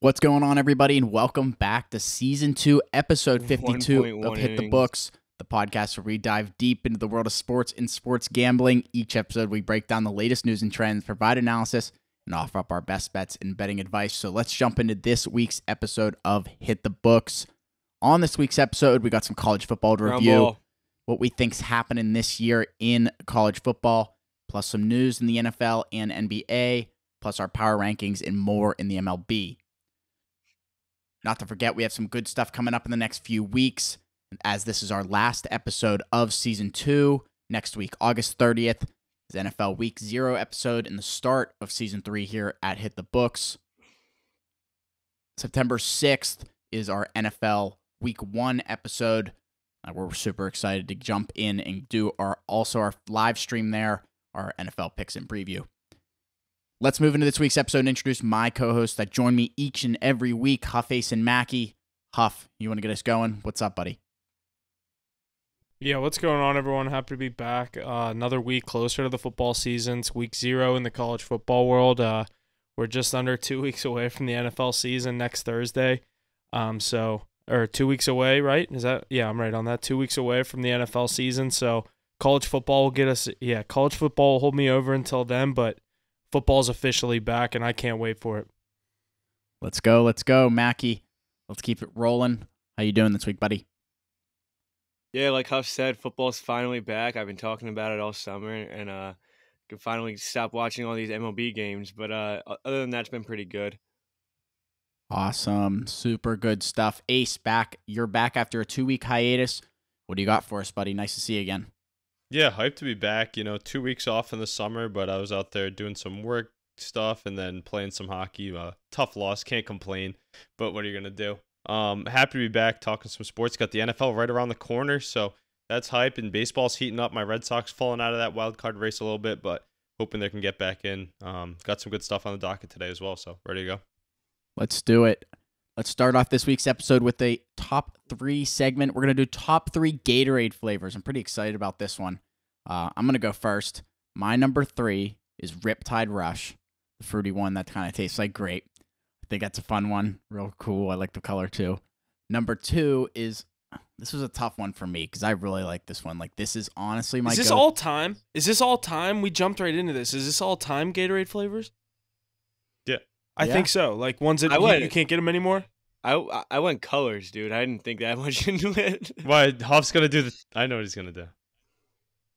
What's going on, everybody, and welcome back to season two, episode 52 of Hit the. Books, the podcast where we dive deep into the world of sports and sports gambling. Each episode, we break down the latest news and trends, provide analysis, and offer up our best bets and betting advice. So let's jump into this week's episode of Hit the Books. On this week's episode, we got some college football to review, what we think's happening this year in college football, plus some news in the NFL and NBA, plus our power rankings and more in the MLB. Not to forget, we have some good stuff coming up in the next few weeks, as this is our last episode of season two. Next week, August 30th, is NFL Week Zero episode and the start of season three here at Hit the Books. September 6th is our NFL Week One episode. Uh, we're super excited to jump in and do our also our live stream there, our NFL picks and preview. Let's move into this week's episode and introduce my co-hosts that join me each and every week, Huff Ace and Mackie. Huff, you want to get us going? What's up, buddy? Yeah, what's going on, everyone? Happy to be back. Uh, another week closer to the football season. It's week zero in the college football world. Uh, we're just under two weeks away from the NFL season next Thursday. Um, so or two weeks away, right? Is that yeah? I'm right on that. Two weeks away from the NFL season. So college football will get us. Yeah, college football will hold me over until then, but football's officially back, and I can't wait for it. Let's go, let's go, Mackie. Let's keep it rolling. How you doing this week, buddy? Yeah, like Huff said, football's finally back. I've been talking about it all summer, and uh, can finally stop watching all these MLB games. But uh, other than that, it's been pretty good. Awesome, super good stuff. Ace, back. You're back after a two-week hiatus. What do you got for us, buddy? Nice to see you again. Yeah, hyped to be back. You know, two weeks off in the summer, but I was out there doing some work stuff and then playing some hockey. Uh, tough loss, can't complain. But what are you gonna do? Um, happy to be back talking some sports. Got the NFL right around the corner, so that's hype. And baseball's heating up. My Red Sox falling out of that wild card race a little bit, but hoping they can get back in. Um, got some good stuff on the docket today as well, so ready to go. Let's do it. Let's start off this week's episode with a top three segment. We're going to do top three Gatorade flavors. I'm pretty excited about this one. Uh, I'm going to go first. My number three is Riptide Rush, the fruity one that kind of tastes like grape. I think that's a fun one. Real cool. I like the color too. Number two is this was a tough one for me because I really like this one. Like, this is honestly my Is this all time? Is this all time? We jumped right into this. Is this all time Gatorade flavors? Yeah. I Yeah. think so. Like ones that I you, you can't get them anymore. I, I- I went colors, dude. I didn't think that much into it. Why Huff's gonna do the? I know what he's gonna do.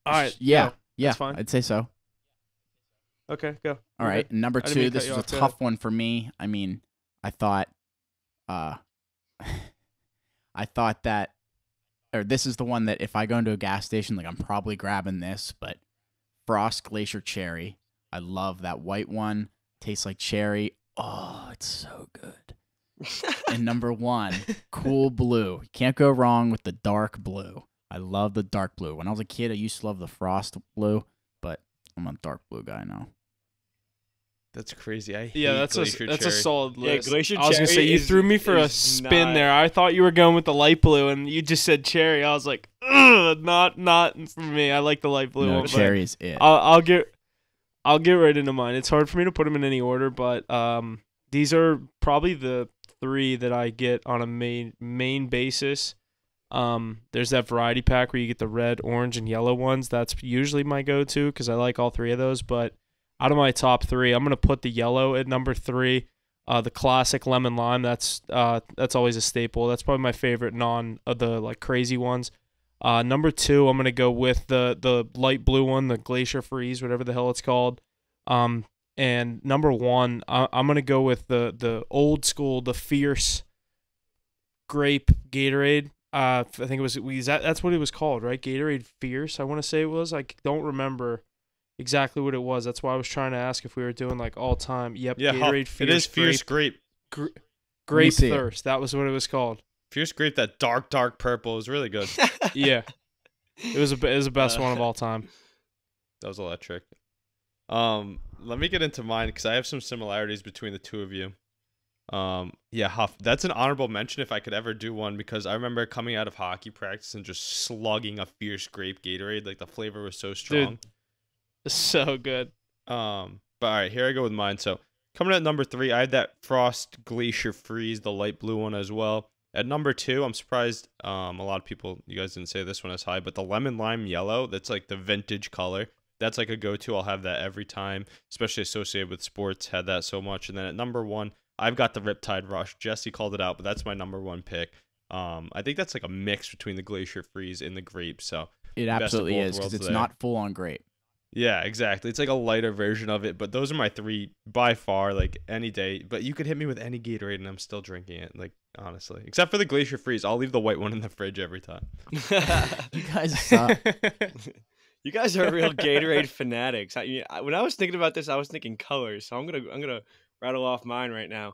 All right. Yeah. go. Yeah. That's fine. I'd say so. Okay, go. All right, and number I didn't mean two. This cut was a off. Go tough one for me. I mean, I thought, uh, I thought that, or this is the one that if I go into a gas station, like I'm probably grabbing this. But Frost Glacier Cherry, I love that white one. Tastes like cherry. Oh, it's so good. And number one, Cool Blue. You can't go wrong with the dark blue. I love the dark blue. When I was a kid, I used to love the Frost Blue, but I'm a dark blue guy now. That's crazy. I Yeah, hate that's a Glacier that's a Cherry. solid Yeah, list. Glacier I was gonna say you is- threw me for a spin not- there. I thought you were going with the light blue, and you just said cherry. I was like, Ugh, not not for me. I like the light blue no, one. but cherry is it. I'll, I'll get I'll get right into mine. It's hard for me to put them in any order, but um, these are probably the three that I get on a main main basis. Um, there's that variety pack where you get the red, orange, and yellow ones. That's usually my go-to because I like all three of those. But out of my top three, I'm gonna put the yellow at number three. Uh, the classic lemon lime. That's uh, that's always a staple. That's probably my favorite non of the like crazy ones. Uh, number two, I'm gonna go with the the light blue one, the Glacier Freeze, whatever the hell it's called. Um, and number one, I, I'm gonna go with the the old school, the fierce grape Gatorade. Uh, I think it was we that that's what it was called, right? Gatorade Fierce. I want to say it was. I don't remember exactly what it was. That's why I was trying to ask if we were doing like all time. Yep, Yeah, Gatorade Fierce. it is fierce grape, grape. gr- grape see it. thirst. That was what it was called. Fierce grape. That dark, dark purple is really good. Yeah, it was a, it was the best one of all time. That was electric. Um, let me get into mine because I have some similarities between the two of you. Um, yeah, Huff. That's an honorable mention if I could ever do one because I remember coming out of hockey practice and just slugging a fierce grape Gatorade. Like the flavor was so strong. So good. Um, but all right, here I go with mine. So Coming at number three, I had that Frost Glacier Freeze, the light blue one as well. At number two, I'm surprised um, a lot of people, you guys didn't say this one as high, but the lemon lime yellow, that's like the vintage color. That's like a go to. I'll have that every time, especially associated with sports. Had that so much. And then at number one, I've got the Riptide Rush. Jesse called it out, but that's my number one pick. Um, I think that's like a mix between the Glacier Freeze and the grape. So It absolutely is because it's there. not full on grape. Yeah, exactly. It's like a lighter version of it, but those are my three by far, like any day. But you could hit me with any Gatorade and I'm still drinking it, like honestly. Except for the Glacier Freeze. I'll leave the white one in the fridge every time. You guys suck. you guys are real Gatorade fanatics. I, you- when I was thinking about this, I was thinking colors. So I'm gonna I'm gonna rattle off mine right now: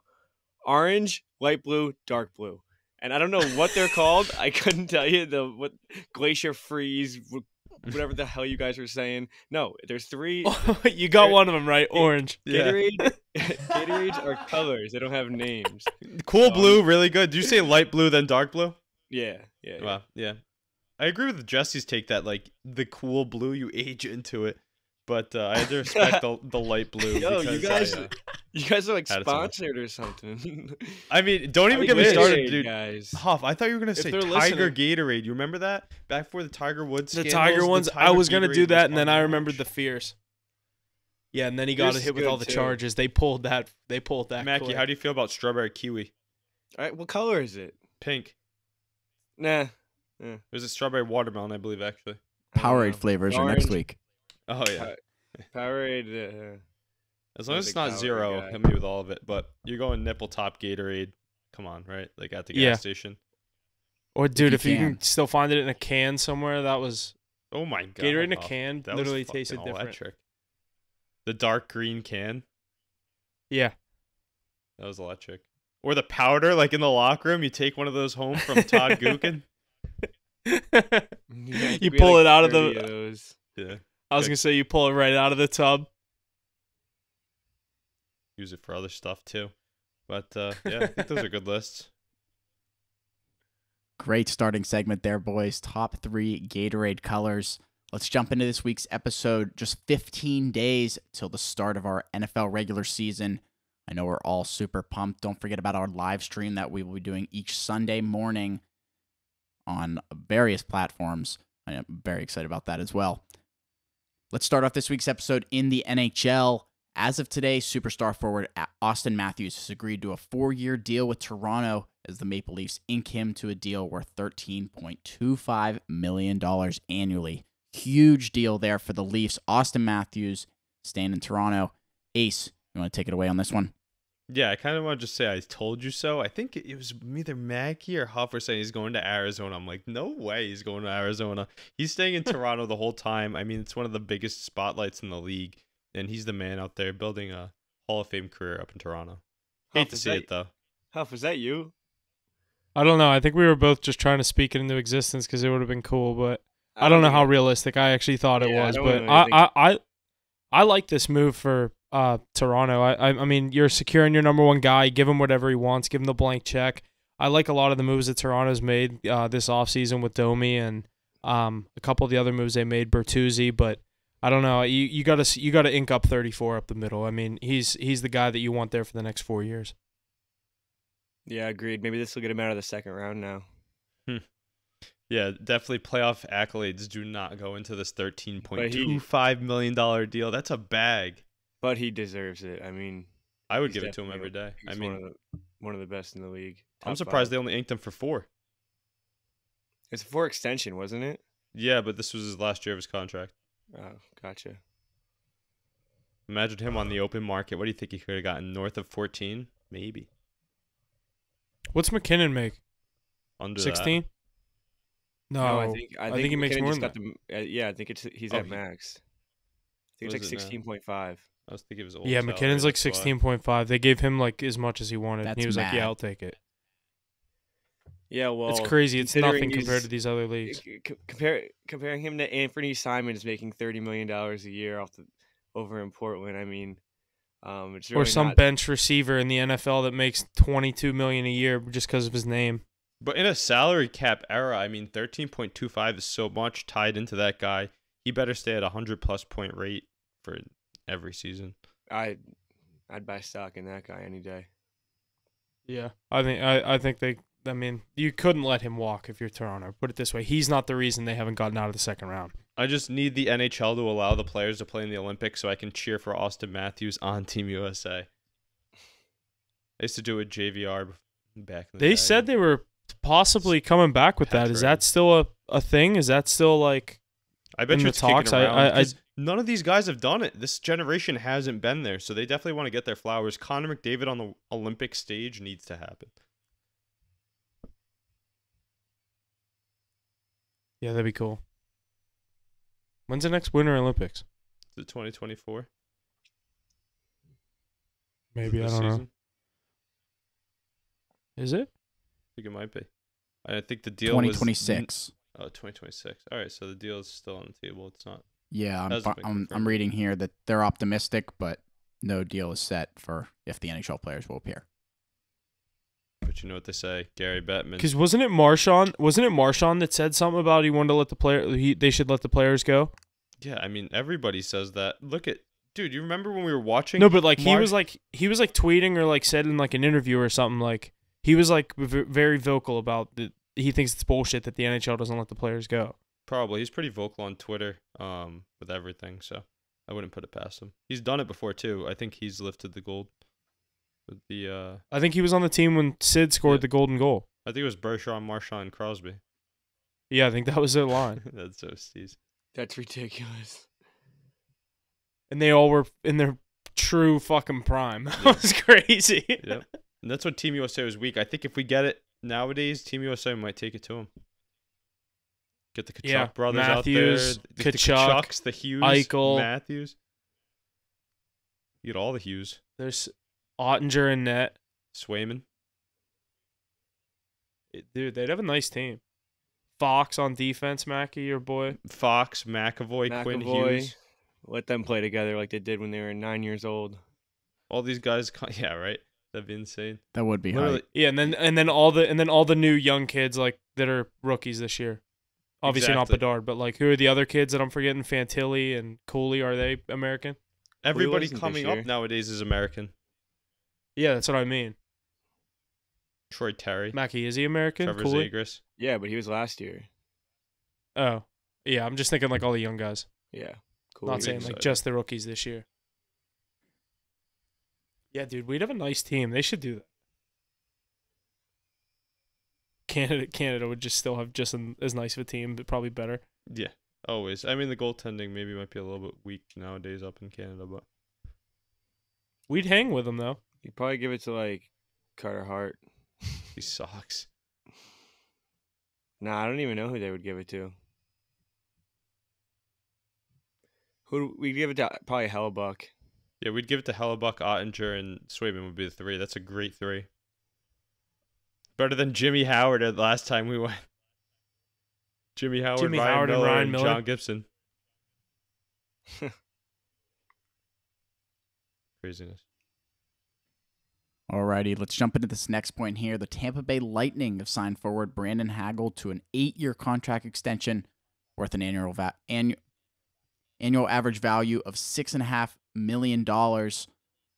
orange, light blue, dark blue. And I don't know what they're called. I couldn't tell you the what glacier freeze, wh- whatever the hell you guys were saying. No, there's three. you got one of them right. Orange. Gatorade, Gatorades are colors. They don't have names. Cool Um, blue, really good. Did you say light blue then dark blue? Yeah, yeah. yeah. Wow, yeah. I agree with Jesse's take that like the cool blue you age into it, but uh, I had to respect the, the light blue. Yo, you because I, guys- uh, You guys are like Had it sponsored or something. I mean, don't even I get me wish, started, dude. guys. Huff, I thought you were gonna If say Tiger listening. Gatorade. You remember that back before the Tiger Woods? The scandals, Tiger ones. I Tiger was gonna Gatorade do that, and then I remembered the Fierce. Yeah, and then he got Fierce hit with all the too. charges. They pulled that. They pulled that. Mackie, quick. how do you feel about strawberry kiwi? All right, what color is it? Pink. Nah. There's a strawberry watermelon, I believe, actually. Powerade know. flavors are next week. Oh yeah. Powerade. Uh, As long as it's not Powerade zero, guy. hit me with all of it. But you're going nipple top Gatorade. Come on, right? Like at the gas Yeah. station. Or dude, you if you can. can still find it in a can somewhere, that was Oh my god. Gatorade in a can. That literally fucking tasted different. electric. The dark green can. Yeah. That was electric. Or the powder, like in the locker room, you take one of those home from Todd Gookin. yeah, you pull like, it out of the. those. Yeah. I was Good. gonna say you pull it right out of the tub. Use it for other stuff too. But uh, yeah, I think those are good lists. Great starting segment there, boys. Top three Gatorade colors. Let's jump into this week's episode. Just 15 days till the start of our NFL regular season. I know we're all super pumped. Don't forget about our live stream that we will be doing each Sunday morning on various platforms. I am very excited about that as well. Let's start off this week's episode in the NHL. As of today, superstar forward Auston Matthews has agreed to a four year deal with Toronto as the Maple Leafs ink him to a deal worth $13.25 million annually. Huge deal there for the Leafs. Auston Matthews staying in Toronto. Ace, you want to take it away on this one? Yeah, I kind of want to just say I told you so. I think it was either Mackie or Huff were saying he's going to Arizona. I'm like, no way he's going to Arizona. He's staying in Toronto the whole time. I mean, it's one of the biggest spotlights in the league, and he's the man out there building a Hall of Fame career up in Toronto. Hate to see that- it though. Huff, was that you? I don't know. I think we were both just trying to speak it into existence because it would have been cool, but I don't know how realistic I actually thought it Yeah, was. don't But I, I, I, I like this move for uh Toronto. I, I, I mean, you're securing your number one guy. Give him whatever he wants. Give him the blank check. I like a lot of the moves that Toronto's made uh, this offseason with Domi and um a couple of the other moves they made, Bertuzzi. But I don't know. You you got to you got to ink up 34 up the middle. I mean, he's he's the guy that you want there for the next four years. Yeah, agreed. Maybe this will get him out of the second round now. Hmm. Yeah, definitely playoff accolades do not go into this thirteen point But he- two five million dollar deal. That's a bag. But he deserves it. I mean, I would give it to him every day. definitely- I mean, one of the one of the best in the league. I'm surprised five. they only inked him for four. It's for extension, wasn't it? Yeah, but this was his last year of his contract. Oh, gotcha. Imagine him on the open market. What do you think he could have gotten? North of 14? Maybe. What's MacKinnon make? Under that. 16? No, I think I I think, think he makes MacKinnon more than got the, uh, yeah, I think it's he's Oh, at max. I think it's like it sixteen point five. I was thinking it was old. Yeah, salary, MacKinnon's like sixteen point five. They gave him like as much as he wanted. and he was like, "Yeah, I'll take it." Yeah, well, it's crazy. It's considering nothing compared to these other leagues. c- c- compare comparing him to Anthony Simon is making thirty million dollars a year off the over in Portland. I mean, um, it's really or some not, bench receiver in the NFL that makes twenty two million a year just because of his name. But in a salary cap era, I mean, 13.25 is so much tied into that guy. He better stay at a 100 plus point rate for every season. I I'd buy stock in that guy any day. Yeah, I think I, I think they. I mean, you couldn't let him walk if you're Toronto. Put it this way: he's not the reason they haven't gotten out of the second round. I just need the NHL to allow the players to play in the Olympics so I can cheer for Auston Matthews on Team USA. I used to do it with JVR back in the They day. said they were possibly coming back with that. Is that still a, a thing? Is that still like? I bet in you the it's talks, kicking I- around. I- I- 'cause none of these guys have done it. This generation hasn't been there, so they definitely want to get their flowers. Connor McDavid on the Olympic stage needs to happen. Yeah, that'd be cool. When's the next Winter Olympics? Is it 2024? Maybe I don't know. Is it? I think it might be. I think the deal was 2026. Oh, 2026. All right, so the deal is still on the table. It's not. Yeah, I'm, Hasn't fi- been I'm, I'm reading here that they're optimistic, but no deal is set for if the NHL players will appear. But you know what they say, Gary Bettman. Because wasn't it Marchand? Wasn't it Marchand that said something about he wanted to let the player? He, they should let the players go. Yeah, I mean everybody says that. Look at dude. You remember when we were watching? No, but like he was like he was like tweeting or like said in like an interview or something like he was like v- very vocal about the he thinks it's bullshit that the NHL doesn't let the players go. Probably. He's pretty vocal on Twitter um, with everything, so I wouldn't put it past him. He's done it before too. I think he's lifted the gold with the. Uh, I think he was on the team when Sid scored Yeah. the golden goal. I think it was Bergeron, Marchand, Crosby. Yeah, I think that was their line, That's so steez. That's ridiculous. and they all were in their true fucking prime. That Yeah. was crazy. Yep. And that's what Team USA was weak. I think if we get it nowadays, Team USA might take it to him. Get the Tkachuk Yeah, brothers Matthews, out there. The, the Tkachuk, the Hughes, Eichel. Matthews. You get all the Hughes. There's Oettinger and net. Swayman. It- Dude, they'd have a nice team. Fox on defense, Mackie, your boy. Fox, McAvoy, Quinn Hughes. Let them play together like they did when they were nine years old. All these guys. Yeah, right. That'd be insane. That would be Literally, hype. Yeah, and then and then all the and then all the new young kids like that are rookies this year. Obviously not Exactly. Bedard, but like who are the other kids that I'm forgetting? Fantilli and Cooley, are they American? everybody coming up nowadays is American. Yeah, that's what I mean. Troy Terry, Mackie, is he American? Trevor Cooley? Zegras. Yeah, but he was last year. Oh. Yeah, I'm just thinking like all the young guys. Yeah. Cool. Not saying like just the rookies this year. Yeah, dude, we'd have a nice team. They should do that. Canada Canada would just still have just an, as nice of a team, but probably better. Yeah, always. I mean, the goaltending maybe might be a little bit weak nowadays up in Canada, but We'd hang with them though. You'd probably give it to like Carter Hart. he sucks. Nah, I don't even know who they would give it to. Who we give it to? Probably Hellebuyck. Yeah, we'd give it to Hellebuyck, Oettinger, and Swayman would be the three. That's a great three. Better than Jimmy Howard at the last time we went. Jimmy Howard, Jimmy Ryan Howard and Miller, Ryan and Miller. John Gibson. Craziness. Alrighty, let's jump into this next point here. The Tampa Bay Lightning have signed forward Brandon Hagel to an eight-year contract extension worth an annual va- annual annual average value of six and a half million dollars.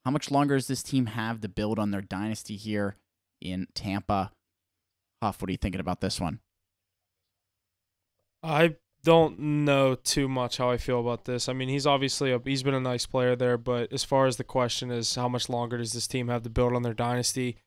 How much longer does this team have to build on their dynasty here in Tampa? Huff, what are you thinking about this one? I don't know too much how I feel about this. I mean, he's obviously a, he's been a nice player there, but as far as the question is, how much longer does this team have to build on their dynasty?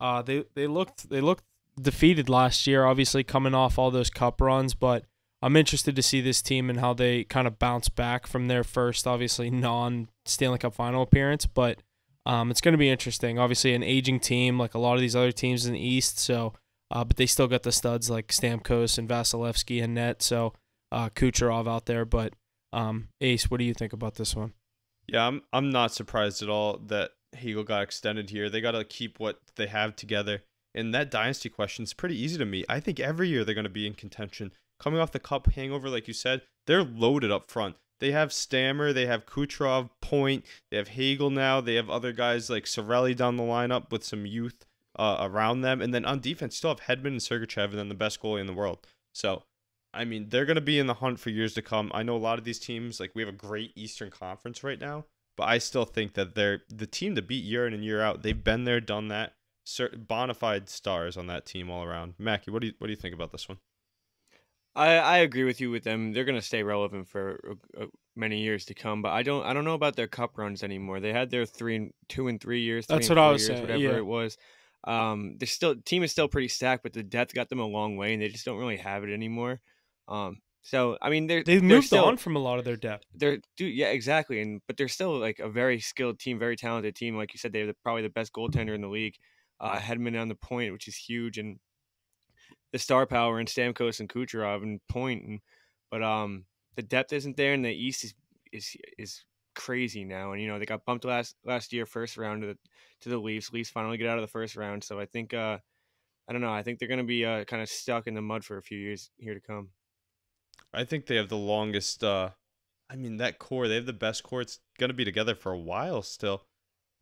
Uh, they they looked they looked defeated last year, obviously coming off all those cup runs, but I'm interested to see this team and how they kind of bounce back from their first, obviously non Stanley Cup final appearance. But um, it's going to be interesting. Obviously, an aging team like a lot of these other teams in the East, so uh, but they still got the studs like Stamkos and Vasilevskiy and net. So uh, Kucherov out there. But um, Ace, what do you think about this one? Yeah, I'm I'm not surprised at all that Hagel got extended here. They got to keep what they have together. And that dynasty question is pretty easy to me. I think every year they're going to be in contention. Coming off the cup hangover, like you said, they're loaded up front. They have Stammer, they have Kucherov, Point, they have Hagel now, they have other guys like Cirelli down the lineup with some youth uh, around them, and then on defense, still have Hedman and Sergachev, and then the best goalie in the world. So, I mean, they're going to be in the hunt for years to come. I know a lot of these teams, like we have a great Eastern Conference right now, but I still think that they're the team to beat year in and year out. They've been there, done that. Cer- bona fide stars on that team all around. Mackie, what do you what do you think about this one? I, I agree with you with them. They're gonna stay relevant for uh, many years to come, but I don't I don't know about their cup runs anymore. They had their three and two and three years. That's what I was years, saying, Whatever yeah. it was. Um, they're still team is still pretty stacked, but the depth got them a long way, and they just don't really have it anymore. Um, so I mean, they're They've they're moved still, on from a lot of their depth. they're dude, yeah, exactly. And but they're still like a very skilled team, very talented team. Like you said, they're the, probably the best goaltender in the league. Uh, Hedman on the point, which is huge, and the star power in Stamkos and Kucherov and point. And but um, the depth isn't there, and the East is is is crazy now. And you know they got bumped last last year, first round to the to the Leafs. Leafs finally get out of the first round, so I think uh, I don't know. I think they're gonna be uh, kind of stuck in the mud for a few years here to come. I think they have the longest. uh I mean, that core. They have the best core. It's gonna be together for a while still.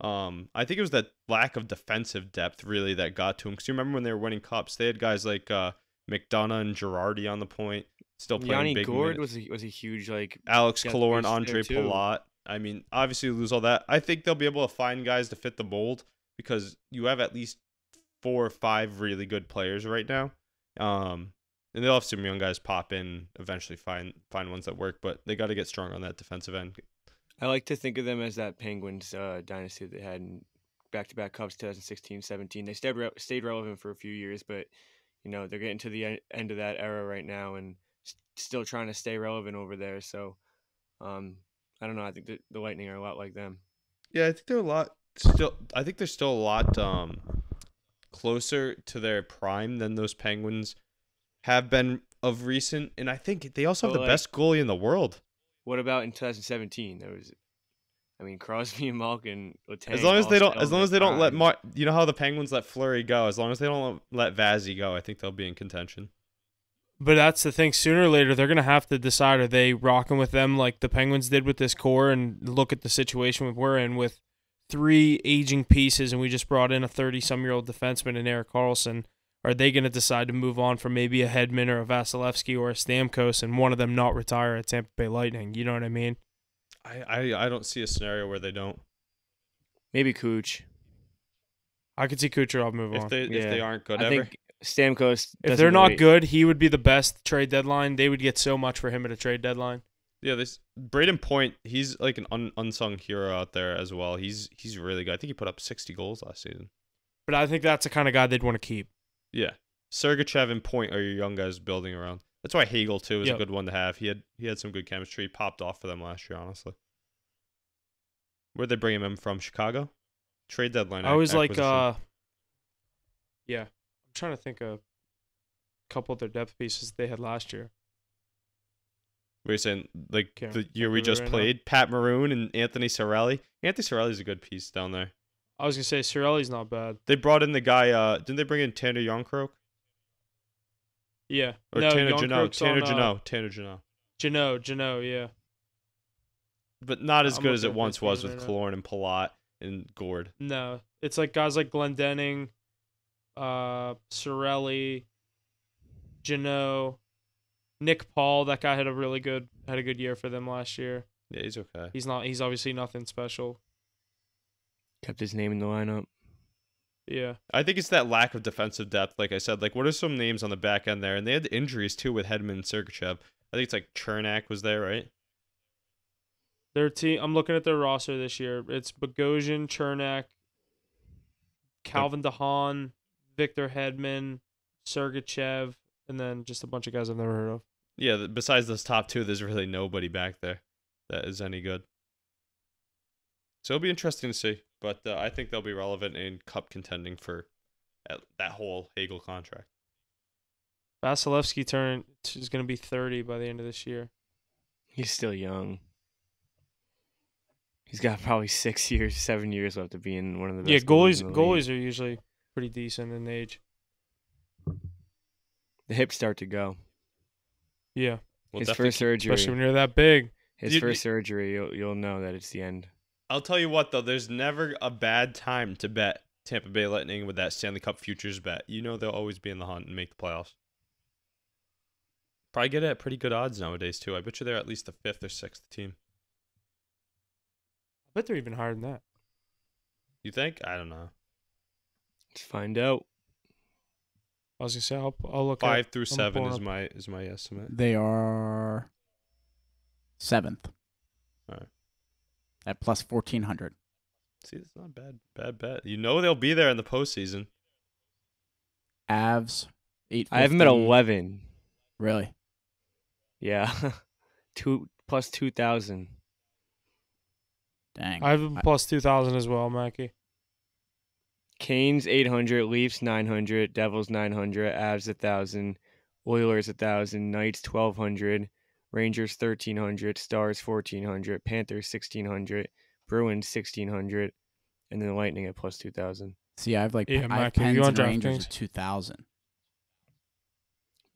Um, I think it was that lack of defensive depth really that got to them. Because you remember when they were winning cups, they had guys like uh, McDonagh and Girardi on the point, still playing Yanni big Gourde minutes. was a, was a huge like Alex depth and Andre. Palat. I mean, obviously lose all that. I think they'll be able to find guys to fit the mold because you have at least four or five really good players right now. Um, and they'll have some young guys pop in, eventually find find ones that work, but they got to get strong on that defensive end. I like to think of them as that Penguins uh, dynasty that they had in back-to-back Cups 2016, 17. They stayed re- stayed relevant for a few years, but you know they're getting to the end of that era right now and s- still trying to stay relevant over there. So um, I don't know. I think the, the Lightning are a lot like them. Yeah, I think they're a lot still. I think they're still a lot um closer to their prime than those Penguins have been of recent, and I think they also have the like- best goalie in the world. What about in 2017? There was, I mean, Crosby and Malkin. Letang, As long as they don't, as long as they don't let prime. Mar- you know how the Penguins let Fleury go. As long as they don't let Vazzy go, I think they'll be in contention. But that's the thing. Sooner or later, they're gonna have to decide: are they rocking with them like the Penguins did with this core, and look at the situation we're in with three aging pieces, and we just brought in a thirty-some-year-old defenseman in Erik Karlsson. Are they gonna decide to move on from maybe a Hedman or a Vasilevskiy or a Stamkos, and one of them not retire at Tampa Bay Lightning? You know what I mean? I, I, I don't see a scenario where they don't. Maybe Cooch. I could see Kucherov move If on. they if they aren't good I ever, think Stamkos. if they're not really- good, he would be the best trade deadline. They would get so much for him at a trade deadline. yeah, this Brayden Point, he's like an un, unsung hero out there as well. He's he's really good. I think he put up sixty goals last season. But I think that's the kind of guy they'd want to keep. Yeah, Sergachev and Point are your young guys building around. That's why Hagel too is Yep. a good one to have. He had he had some good chemistry. He popped off for them last year, honestly. Where'd they bring him in from? Chicago. Trade deadline. I was like, uh, yeah, I'm trying to think of a couple of their depth pieces they had last year. Were you saying like Can't the year we just right now. played? Pat Maroon and Anthony Cirelli. Anthony Cirelli's a good piece down there. I was gonna say Cirelli's not bad. They brought in the guy. Uh, didn't they bring in Tanner Youngcroak Yeah, or no, Tanner Jeannot? Tanner on, uh, Tanner Jeannot. Jeannot, Jeannot, yeah. But not as I'm good as it once was with now. Killorn and Palat and Gourde. No, it's like guys like Glendening, uh, Cirelli, Jeannot, Nick Paul. That guy had a really good had a good year for them last year. Yeah, he's okay. He's not. He's obviously nothing special. Kept his name in the lineup. Yeah. I think it's that lack of defensive depth. Like I said, like what are some names on the back end there? And they had injuries too with Hedman and Sergachev. I think it's like Cernak was there, right? Their team. I'm looking at their roster this year. It's Bogosian, Cernak, Calvin DeHaan, Victor Hedman, Sergachev, and then just a bunch of guys I've never heard of. Yeah. Besides those top two, there's really nobody back there that is any good. So it'll be interesting to see. But uh, I think they'll be relevant in cup contending for uh, that whole Hagel contract. Vasilevskiy turn is going to be 30 by the end of this year. He's still young. He's got probably six years, seven years left to be in one of the best. Yeah, goalies in the league. goalies are usually pretty decent in age. The hips start to go. Yeah, We'll his first surgery. especially when you're that big. his You- first surgery. You'll you'll know that it's the end. I'll tell you what though, there's never a bad time to bet Tampa Bay Lightning with that Stanley Cup futures bet. You know they'll always be in the hunt and make the playoffs. Probably get it at pretty good odds nowadays too. I bet you they're at least the fifth or sixth team. I bet they're even higher than that. You think? I don't know. Let's find out. I was gonna say I'll, I'll look at- Five through I'm seven is up- my is my estimate. They are seventh Alright. At plus fourteen hundred. See, it's not a bad bad bet. You know they'll be there in the postseason. Avs eight. I have him at eleven. Really? Yeah, two plus two thousand. Dang. I have him plus two thousand as well, Mackie. Canes eight hundred, Leafs nine hundred, Devils nine hundred, Avs a thousand, Oilers a thousand, Knights twelve hundred, Rangers thirteen hundred, Stars fourteen hundred, Panthers sixteen hundred, Bruins sixteen hundred, and then Lightning at plus two thousand. See, I have like Yeah, I have Pens you on and Rangers at two thousand.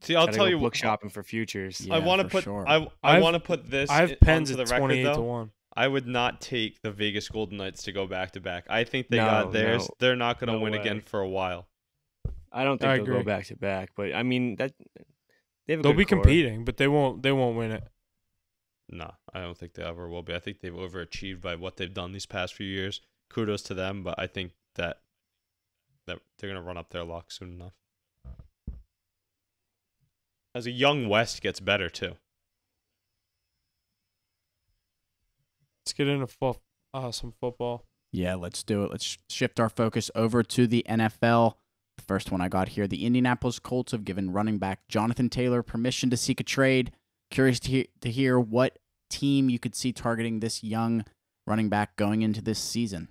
See, I'll Gotta tell you. look shopping for futures. Yeah, I want to put. sure. I I want to put this. I have Pens at the record, twenty eight though. to one. I would not take the Vegas Golden Knights to go back to back. I think they No, got theirs. no. They're not going to No win way. again for a while. I don't think I they'll agree. go back to back, but I mean that they have a They'll be core. competing, but they won't. They won't win it. No, I don't think they ever will be. I think they've overachieved by what they've done these past few years. Kudos to them, but I think that that they're going to run up their luck soon enough. As a young West gets better too. Let's get into fo- uh, some football. Yeah, let's do it. Let's sh- shift our focus over to the NFL. First one I got here: the Indianapolis Colts have given running back Jonathan Taylor permission to seek a trade. Curious to hear, to hear what team you could see targeting this young running back going into this season.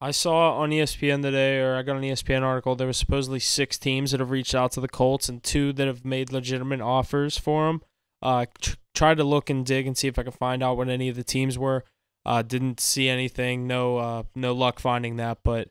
I saw on ESPN today, or I got an ESPN article. There was supposedly six teams that have reached out to the Colts, and two that have made legitimate offers for him. Uh, tr- tried to look and dig and see if I could find out what any of the teams were. Uh, didn't see anything. No, uh, no luck finding that. But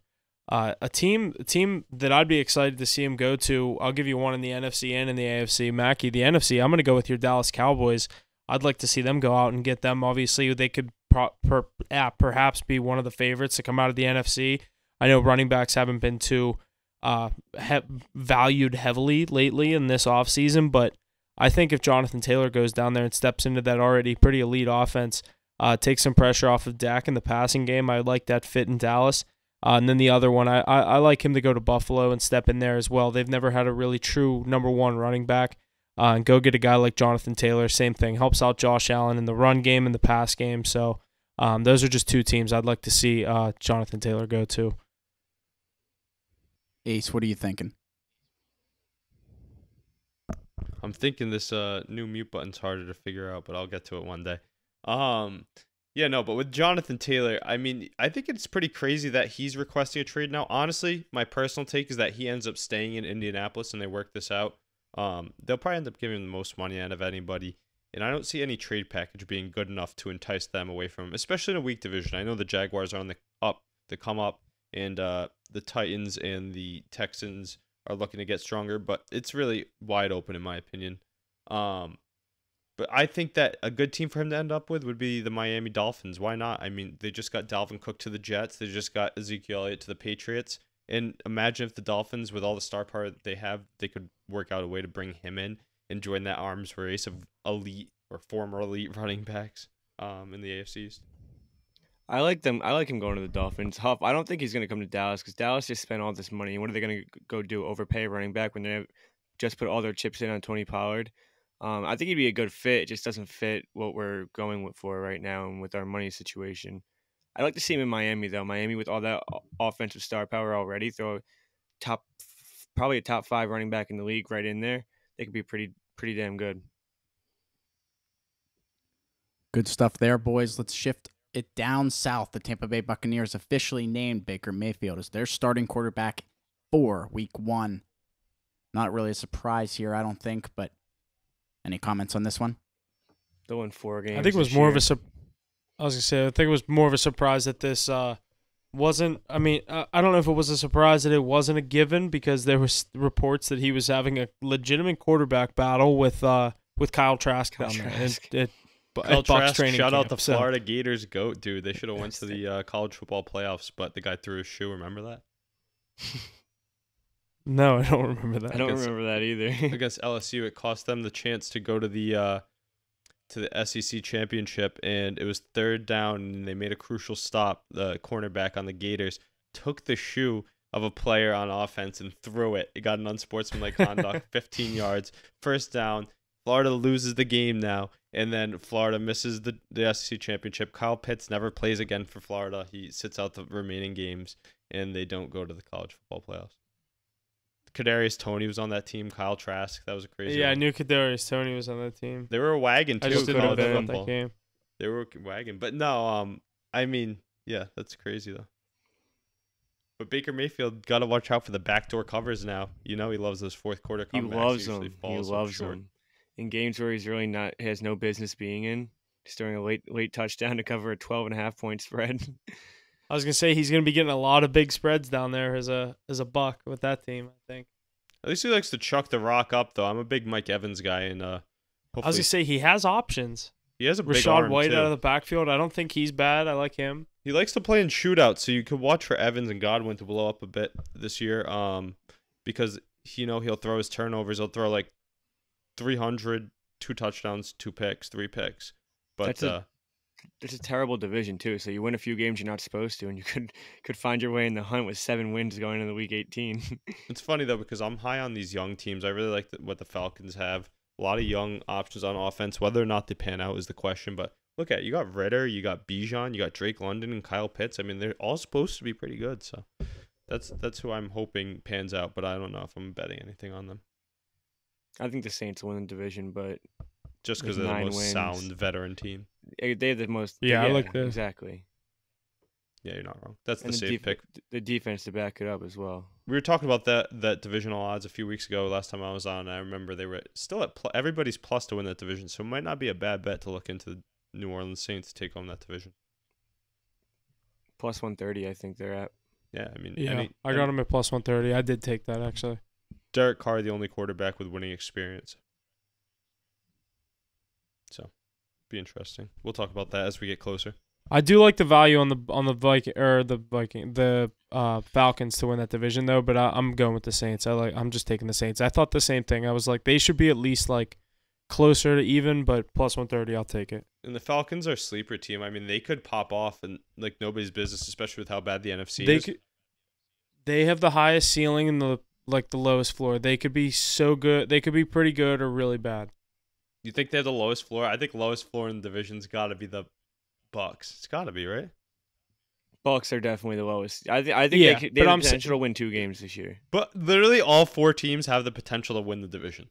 uh, a team, a team that I'd be excited to see him go to. I'll give you one in the NFC and in the AFC. Mackie, the NFC. I'm going to go with your Dallas Cowboys. I'd like to see them go out and get them. Obviously, they could pro- per- yeah, perhaps be one of the favorites to come out of the NFC. I know running backs haven't been too uh, he- valued heavily lately in this offseason, but I think if Jonathan Taylor goes down there and steps into that already pretty elite offense, uh, takes some pressure off of Dak in the passing game, I like that fit in Dallas. Uh, and then the other one, I, I, I like him to go to Buffalo and step in there as well. They've never had a really true number one running back. Uh, and go get a guy like Jonathan Taylor. Same thing. Helps out Josh Allen in the run game and the pass game. So um, those are just two teams I'd like to see uh, Jonathan Taylor go to. Ace, what are you thinking? I'm thinking this uh new mute button's harder to figure out, but I'll get to it one day. Um yeah, no, but with Jonathan Taylor, I mean, I think it's pretty crazy that he's requesting a trade now. Honestly, my personal take is that he ends up staying in Indianapolis and they work this out. Um they'll probably end up giving him the most money out of anybody. And I don't see any trade package being good enough to entice them away from him, especially in a weak division. I know the Jaguars are on the up, the come up, and uh, the Titans and the Texans are looking to get stronger, but it's really wide open in my opinion. Um, but I think that a good team for him to end up with would be the Miami Dolphins. Why not? I mean, they just got Dalvin Cook to the Jets. They just got Ezekiel Elliott to the Patriots. And imagine if the Dolphins, with all the star power they have, they could work out a way to bring him in and join that arms race of elite or former elite running backs um, in the AFC East. I like them. I like him going to the Dolphins. Huff. I don't think he's going to come to Dallas because Dallas just spent all this money. What are they going to go do? Overpay running back when they just put all their chips in on Tony Pollard? Um, I think he'd be a good fit. It just doesn't fit what we're going for right now and with our money situation. I'd like to see him in Miami though. Miami with all that offensive star power already, throw top, probably a top five running back in the league right in there. They could be pretty, pretty damn good. Good stuff there, boys. Let's shift it down south. The Tampa Bay Buccaneers officially named Baker Mayfield as their starting quarterback for week one. Not really a surprise here, I don't think, but any comments on this one? They'll win four games. I think it was this more of year. a. Sur- I was gonna say I think it was more of a surprise that this uh, wasn't. I mean, uh, I don't know if it was a surprise that it wasn't a given because there was reports that he was having a legitimate quarterback battle with uh with Kyle Trask Kyle down there. Trask. At, at, Bu- Kyle Trask, training shout out the so- Florida Gators goat, dude. They should have went to the uh, college football playoffs, but the guy threw his shoe. Remember that No, I don't remember that. I don't against- remember that either. against LSU? It cost them the chance to go to the uh, to the SEC championship, and it was third down, and they made a crucial stop. The cornerback on the Gators took the shoe of a player on offense and threw it. It got an unsportsmanlike conduct, 15 yards, first down. Florida loses the game now, and then Florida misses the, the SEC championship. Kyle Pitts never plays again for Florida. He sits out the remaining games, and they don't go to the college football playoffs. Kadarius Toney was on that team. Kyle Trask, that was a crazy. Yeah, I knew Kadarius Toney was on that team. They were a wagon too. I just didn't know that about football. that game. They were a wagon, but no. Um, I mean, yeah, that's crazy though. But Baker Mayfield got to watch out for the backdoor covers now. You know he loves those fourth quarter He loves usually them. He loves short. them. In games where he's really not has no business being in, just throwing a late late touchdown to cover a 12 and a half point spread. I was gonna say he's gonna be getting a lot of big spreads down there as a as a buck with that team. I think. At least he likes to chuck the rock up though. I'm a big Mike Evans guy, and uh, I was gonna say he has options. he has a big Rachaad arm White too. out of the backfield. I don't think he's bad. I like him. He likes to play in shootouts, so you could watch for Evans and Godwin to blow up a bit this year. Um, because you know he'll throw his turnovers. He'll throw like 300, two touchdowns, two picks, three picks. But That's a- uh, it's a terrible division too. So you win a few games you're not supposed to, and you could could find your way in the hunt with seven wins going into the week 18. it's funny though because I'm high on these young teams. I really like the, what the Falcons have. A lot of young options on offense. Whether or not they pan out is the question. But look at you got Ridder, you got Bijan, you got Drake London and Kyle Pitts. I mean they're all supposed to be pretty good. So that's that's who I'm hoping pans out. But I don't know if I'm betting anything on them. I think the Saints will win the division, but just because they're the most wins. sound veteran team. they have the most. Yeah, I like this. exactly. Yeah, you're not wrong. That's And the the, safe def- pick. the defense to back it up as well. We were talking about that that divisional odds a few weeks ago. Last time I was on, I remember they were still at pl- everybody's plus to win that division, so it might not be a bad bet to look into the New Orleans Saints to take home that division. Plus 130, I think they're at. Yeah, I mean, Yeah, any, I got any- him at plus one thirty. I did take that actually. Derek Carr, the only quarterback with winning experience. So, be interesting. We'll talk about that as we get closer. I do like the value on the on the Viking or the Viking the uh, Falcons to win that division though, but I, I'm going with the Saints. I like I'm just taking the Saints. I thought the same thing. I was like they should be at least like closer to even, but plus one thirty, I'll take it. And the Falcons are a sleeper team. I mean, they could pop off and like nobody's business, especially with how bad the NFC They is. could, they have the highest ceiling and the like the lowest floor. They could be so good. They could be pretty good or really bad. You think they're the lowest floor? I think lowest floor in the division's got to be the Bucks. It's got to be right. Bucks are definitely the lowest. I, th- I think Yeah, they, could- they but have I'm the potential to win two games this year. But literally, all four teams have the potential to win the division.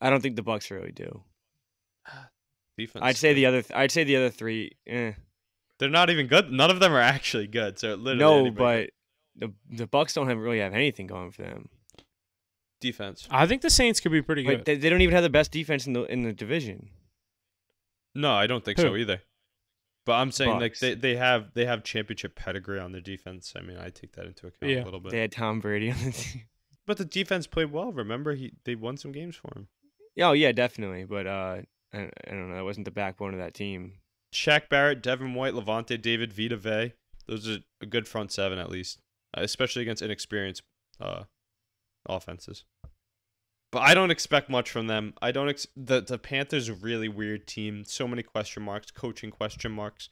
I don't think the Bucks really do. Defense. I'd say the other. Th- I'd say the other three. Eh. they're not even good. None of them are actually good. So literally, No, anybody- but the the Bucks don't have really have anything going for them. Defense. I think the Saints could be pretty Like, good. they, they don't even have the best defense in the in the division. No, I don't think Who? so either. But I'm saying like they, they have they have championship pedigree on their defense. I mean, I take that into account Yeah. a little bit. They had Tom Brady on the team. But the defense played well. Remember, he they won some games for him. Oh yeah, definitely. But uh, I, I don't know. That wasn't the backbone of that team. Shaq Barrett, Devin White, Lavonte David, Vita Vea. Those are a good front seven at least, uh, especially against inexperienced uh, offenses. But I don't expect much from them. I don't. Ex- the the Panthers a really weird team. So many question marks, coaching question marks.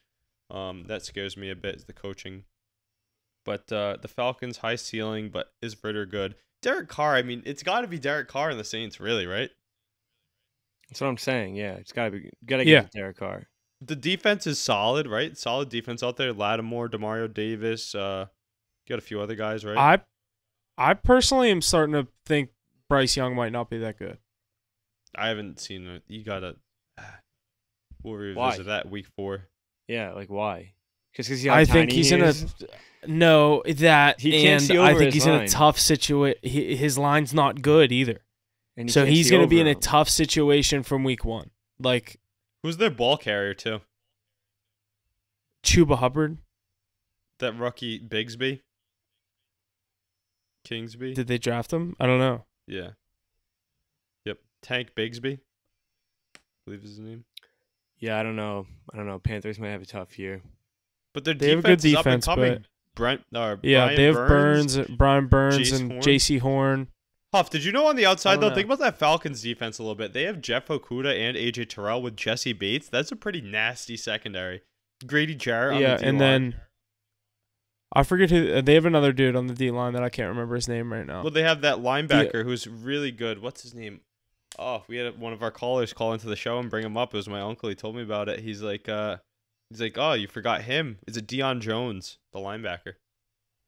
Um, that scares me a bit. Is the coaching. But uh, the Falcons high ceiling, but is Ridder good? Derek Carr. I mean, it's got to be Derek Carr and the Saints, really, right? That's what I'm saying. Yeah, it's gotta be gotta Yeah. get it to Derek Carr. the defense is solid, right? Solid defense out there. Lattimore, Demario Davis, uh, got a few other guys, right? I I personally am starting to think Bryce Young might not be that good. I haven't seen it. You gotta. Ah, we'll revisit Why? that week four. Yeah, like why? Just because I think he's in a no that He can't and see I think his he's in a tough situation. His line's not good either, and he so he's going to be over in a him. tough situation from week one. Like Who's their ball carrier too? Chuba Hubbard. That rookie Bigsby. Kingsby. Did they draft him? I don't know. Yeah. Yep. Tank Bigsby. I believe is his name. Yeah, I don't know. I don't know. Panthers might have a tough year. But their They have a defense good is up and defense, coming. but- Brent or Yeah, Brian they have Burns. Burns, uh, Brian Burns, Jace and Horn. Jaycee Horn. Huff, did you know on the outside don't though? know. Think about that Falcons defense a little bit. They have Jeff Okudah and AJ Terrell with Jessie Bates. That's a pretty nasty secondary. Grady Jarrett. On yeah, the and D-line. then I forget who uh, they have another dude on the D line that I can't remember his name right now. well, they have that linebacker who's really good. What's his name? Oh, we had one of our callers call into the show and bring him up. It was my uncle. He told me about it. He's like, uh, he's like, oh, you forgot him. Is it Deion Jones, the linebacker?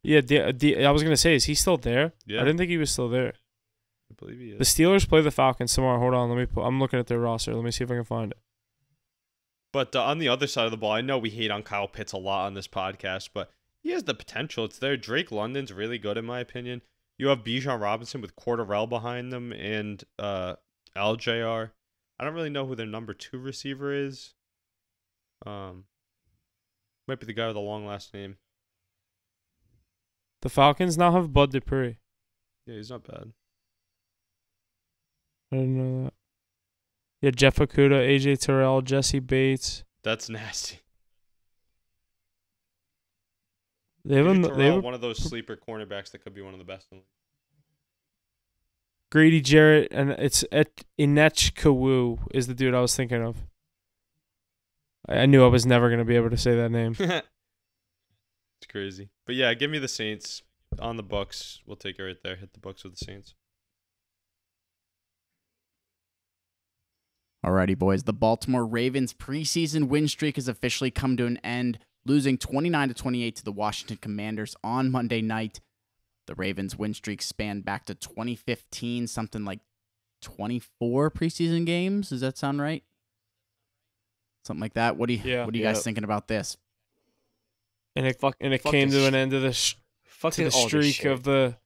yeah, D- D- I was gonna say, is he still there? Yeah. I didn't think he was still there. I believe he is. The. Steelers play the Falcons tomorrow. Hold on, let me. Pull, I'm looking at their roster. Let me see if I can find it. But uh, on the other side of the ball, I know we hate on Kyle Pitts a lot on this podcast, but he has the potential. It's there. Drake London's really good in my opinion. You have Bijan Robinson with Cordarrelle behind them and uh, LJR. I don't really know who their number two receiver is. Um, might be the guy with the long last name. The Falcons now have Bud Dupree. Yeah, he's not bad. I didn't know that. Yeah, Jeff Okudah, AJ Terrell, Jessie Bates. That's nasty. They have, AJ an, they have one of those sleeper cornerbacks that could be one of the best in the league. Grady Jarrett, and it's Et Inech Kawu is the dude I was thinking of. I, I knew I was never gonna be able to say that name. it's crazy. But yeah, give me the Saints on the Bucks. We'll take it right there. Hit the Bucks with the Saints. Alrighty, boys. The Baltimore Ravens preseason win streak has officially come to an end, losing 29 to 28 to the Washington Commanders on Monday night. The Ravens win streak spanned back to 2015, something like 24 preseason games. Does that sound right? Something like that. What do you Yeah. What are you guys thinking about this? And it Fuck- and it fuck came this to an end of the sh- Fuck to the this streak of the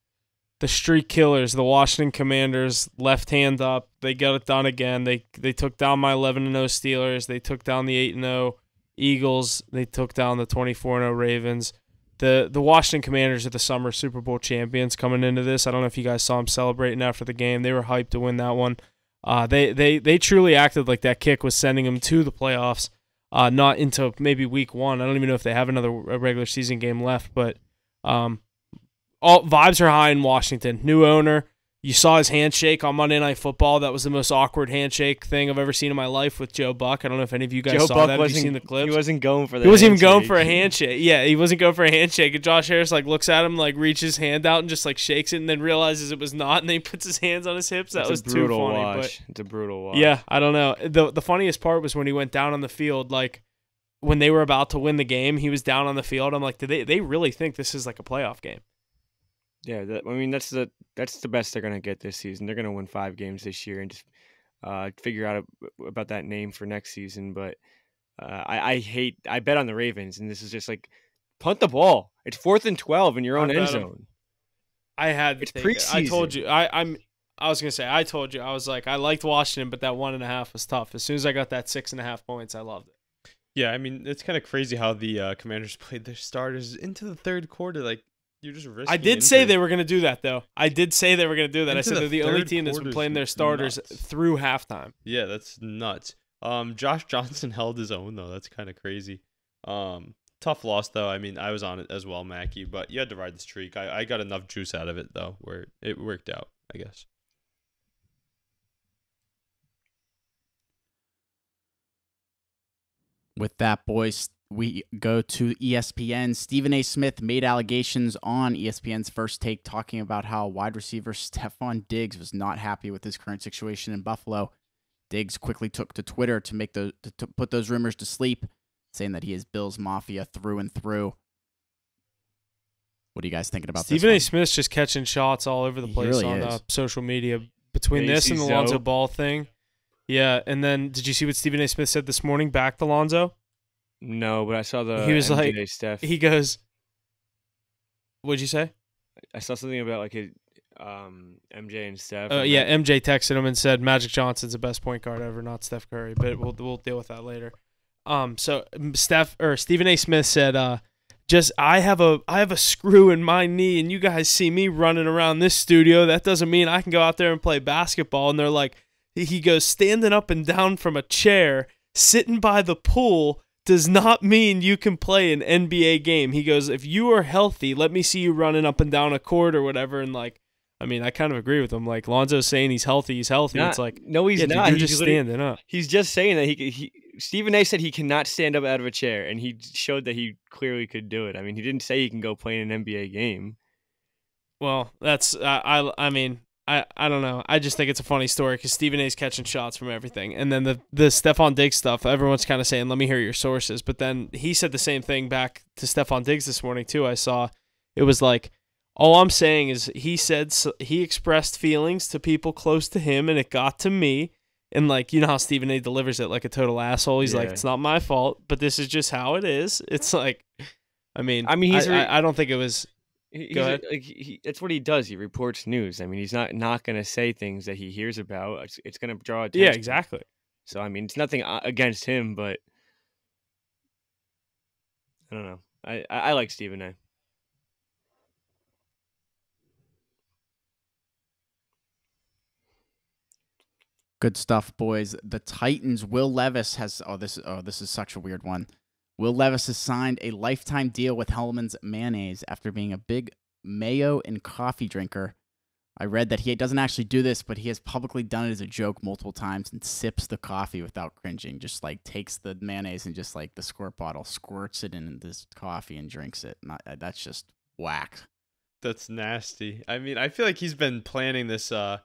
the streak killers, the Washington Commanders, left hand up. They got it done again. They they took down my 11 and 0 Steelers. They took down the 8 and 0 Eagles. They took down the 24 0 Ravens. The the Washington Commanders are the summer Super Bowl champions coming into this. I don't know if you guys saw them celebrating after the game. They were hyped to win that one. Uh, they they they truly acted like that kick was sending them to the playoffs, uh, not into maybe week one. I don't even know if they have another regular season game left, but um, all vibes are high in Washington. New owner. You saw his handshake on Monday Night Football. That was the most awkward handshake thing I've ever seen in my life with Joe Buck. I don't know if any of you guys Joe saw Buck that. Have you seen the clips? He wasn't going for that. He wasn't even going for a handshake. Yeah, he wasn't going for a handshake. And Josh Harris like looks at him, like reaches his hand out and just like shakes it, and then realizes it was not, and then he puts his hands on his hips. That It's was brutal too funny. watch. It's a brutal watch. yeah, I don't know. The the funniest part was when he went down on the field, like when they were about to win the game, he was down on the field. I'm like, did they they really think this is like a playoff game? Yeah, that, I mean that's the that's the best they're gonna get this season. They're gonna win five games this year and just uh, figure out a, about that name for next season. But uh, I, I hate I bet on the Ravens, and this is just like punt the ball. It's fourth and twelve in your own end bet 'em. zone. I had It's to take it. I told you. I I'm. I was gonna say. I told you. I was like, I liked Washington, but that one and a half was tough. As soon as I got that six and a half points, I loved it. Yeah, I mean it's kind of crazy how the uh, Commanders played their starters into the third quarter. Like you're just risking. I did say they were gonna do that though. I did say they were gonna do that. I said the they're the only third team that's been quarter's playing their starters nuts. through halftime. Yeah, that's nuts. Um, Josh Johnson held his own though. That's kind of crazy. Um, tough loss though. I mean, I was on it as well, Mackie. But you had to ride the streak. I, I got enough juice out of it though, where it worked out. I guess. With that, boys, we go to ESPN. Stephen A. Smith made allegations on ESPN's first take talking about how wide receiver Stefon Diggs was not happy with his current situation in Buffalo. Diggs quickly took to Twitter to make the to, to put those rumors to sleep, saying that he is Bills Mafia through and through. What are you guys thinking about this? Stephen A. this? Smith's just catching shots all over the place really on uh, social media between Yeah, this and the Lonzo Ball thing. Yeah, and then did you see what Stephen A. Smith said this morning back to Lonzo? No, but I saw the He was like- Steph. He goes, "What'd you say?" I saw something about like his, um MJ and Steph. Uh, yeah, MJ texted him and said Magic Johnson's the best point guard ever, not Steph Curry. But we'll we'll deal with that later. Um, so Steph or Stephen A. Smith said, uh, just I have a I have a screw in my knee, and you guys see me running around this studio. That doesn't mean I can go out there and play basketball. And they're like, he goes standing up and down from a chair, sitting by the pool. Does not mean you can play an NBA game. He goes, if you are healthy, let me see you running up and down a court or whatever. And like, I mean, I kind of agree with him. Like Lonzo's saying he's healthy, he's healthy. Not- it's like no, he's yeah, dude, not. you're he's just standing up. He's just saying that he could- he Stephen A. said he cannot stand up out of a chair, and he showed that he clearly could do it. I mean, he didn't say he can go play in an NBA game. Well, that's uh, I. I mean, I. I don't know. I just think it's a funny story because Stephen A's catching shots from everything, and then the the Stefon Diggs stuff. Everyone's kind of saying, "Let me hear your sources," but then he said the same thing back to Stefon Diggs this morning too. I saw it was like. All I'm saying is he said s- he expressed feelings to people close to him, and it got to me. And like you know how Stephen A. delivers it like a total asshole. He's like, "It's not my fault, but this is just how it is." It's like, I mean, I mean, he's I, I, I don't think it was He- Go he's a- ahead. like, he, he- that's what he does. He reports news. I mean, he's not not going to say things that he hears about. It's, it's going to draw attention. Yeah, exactly. So I mean, it's nothing uh, against him, but I don't know. I I, I like Stephen A. Good stuff, boys. The Titans. Will Levis has. Oh, this. Oh, this is such a weird one. Will Levis has signed a lifetime deal with Hellmann's Mayonnaise after being a big mayo and coffee drinker. I read that he doesn't actually do this, but he has publicly done it as a joke multiple times and sips the coffee without cringing. Just like takes the mayonnaise and just like the squirt bottle, squirts it in this coffee and drinks it. Not, that's just whack. That's nasty. I mean, I feel like he's been planning this uh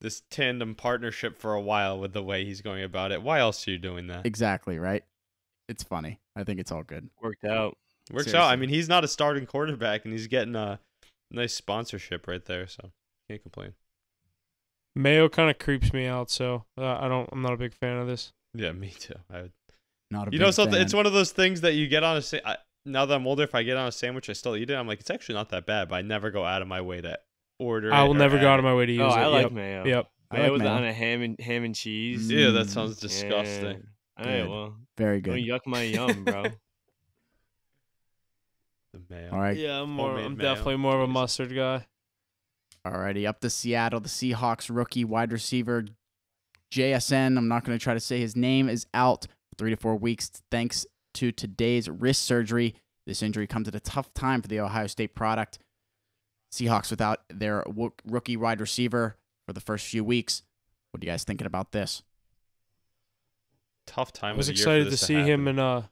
this tandem partnership for a while with the way he's going about it. Why else are you doing that? Exactly right. It's funny. I think it's all good. Worked out. Works out. I mean, he's not a starting quarterback and he's getting a nice sponsorship right there, so can't complain. Mayo kind of creeps me out, so uh, I don't. I'm not a big fan of this. Yeah, me too. I would, Not a you big know something? It's one of those things that you get on a sa- I, now that I'm older, if I get on a sandwich, I still eat it. I'm like, it's actually not that bad, but I never go out of my way to order. I will or never go out of my way to use Oh, it. I like yep. mayo. Yep. I Mayo like with mayo. on a ham and ham and cheese. Yeah, that Mm. sounds disgusting. Yeah. All right, Good. well, Very don't good. yuck my yum, bro. The mayo. All right. Yeah, I'm more. Homemade I'm mayo. definitely more of a mustard guy. Alrighty, up to Seattle. The Seahawks rookie wide receiver JSN. I'm not going to try to say his name is out three to four weeks thanks to today's wrist surgery. This injury comes at a tough time for the Ohio State product. Seahawks without their wo- rookie wide receiver for the first few weeks. What are you guys thinking about this? Tough time. I was of the year for excited to see him and uh,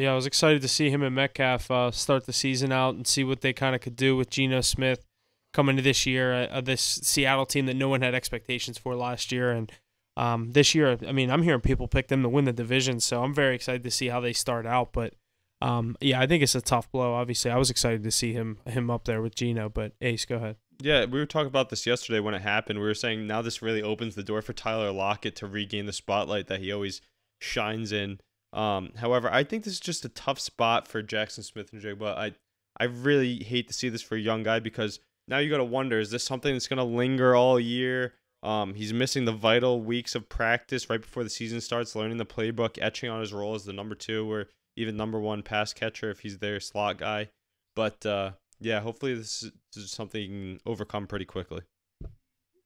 yeah, I was excited to see him and Metcalf uh, start the season out and see what they kind of could do with Geno Smith coming to this year. Uh, uh, this Seattle team that no one had expectations for last year, and um, this year, I mean, I'm hearing people pick them to win the division, so I'm very excited to see how they start out. But um, yeah, I think it's a tough blow. Obviously, I was excited to see him him up there with Geno, but Ace, go ahead. Yeah, we were talking about this yesterday when it happened. We were saying now this really opens the door for Tyler Lockett to regain the spotlight that he always shines in. Um, however, I think this is just a tough spot for Jaxon Smith-Njigba. I I really hate to see this for a young guy because now you got to wonder is this something that's going to linger all year? Um, he's missing the vital weeks of practice right before the season starts, learning the playbook, etching on his role as the number two or even number one pass catcher if he's their slot guy. But uh, yeah, hopefully this is, something you can overcome pretty quickly.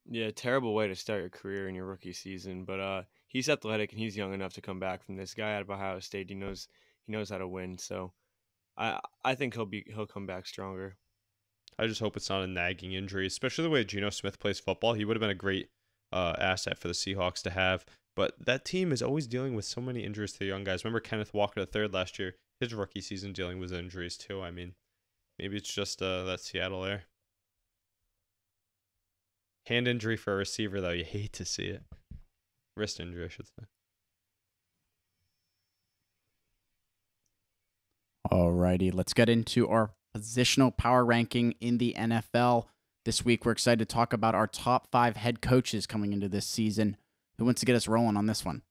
Yeah, terrible way to start your career in your rookie season, but uh, he's athletic and he's young enough to come back from this guy out of Ohio State. He knows he knows how to win, so I I think he'll be he'll come back stronger. I just hope it's not a nagging injury, especially the way Geno Smith plays football. He would have been a great uh, asset for the Seahawks to have. But that team is always dealing with so many injuries to the young guys. Remember Kenneth Walker the third last year, his rookie season dealing with injuries too. I mean, maybe it's just uh, that Seattle air. Hand injury for a receiver though, you hate to see it. Wrist injury, I should say. Alrighty, let's get into our positional power ranking in the NFL. This week, we're excited to talk about our top five head coaches coming into this season. Who wants to get us rolling on this one?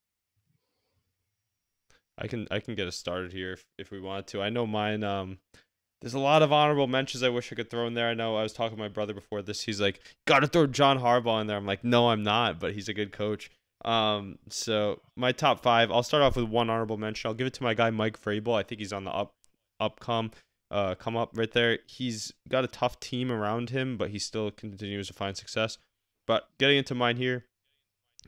I can I can get us started here if, if we want to. I know mine. Um, there's a lot of honorable mentions I wish I could throw in there. I know I was talking to my brother before this. He's like, "Got to throw John Harbaugh in there." I'm like, "No, I'm not," but he's a good coach. Um, so my top five. I'll start off with one honorable mention. I'll give it to my guy Mike Vrabel. I think he's on the up up come uh come up right there. He's got a tough team around him, but he still continues to find success. But getting into mine here,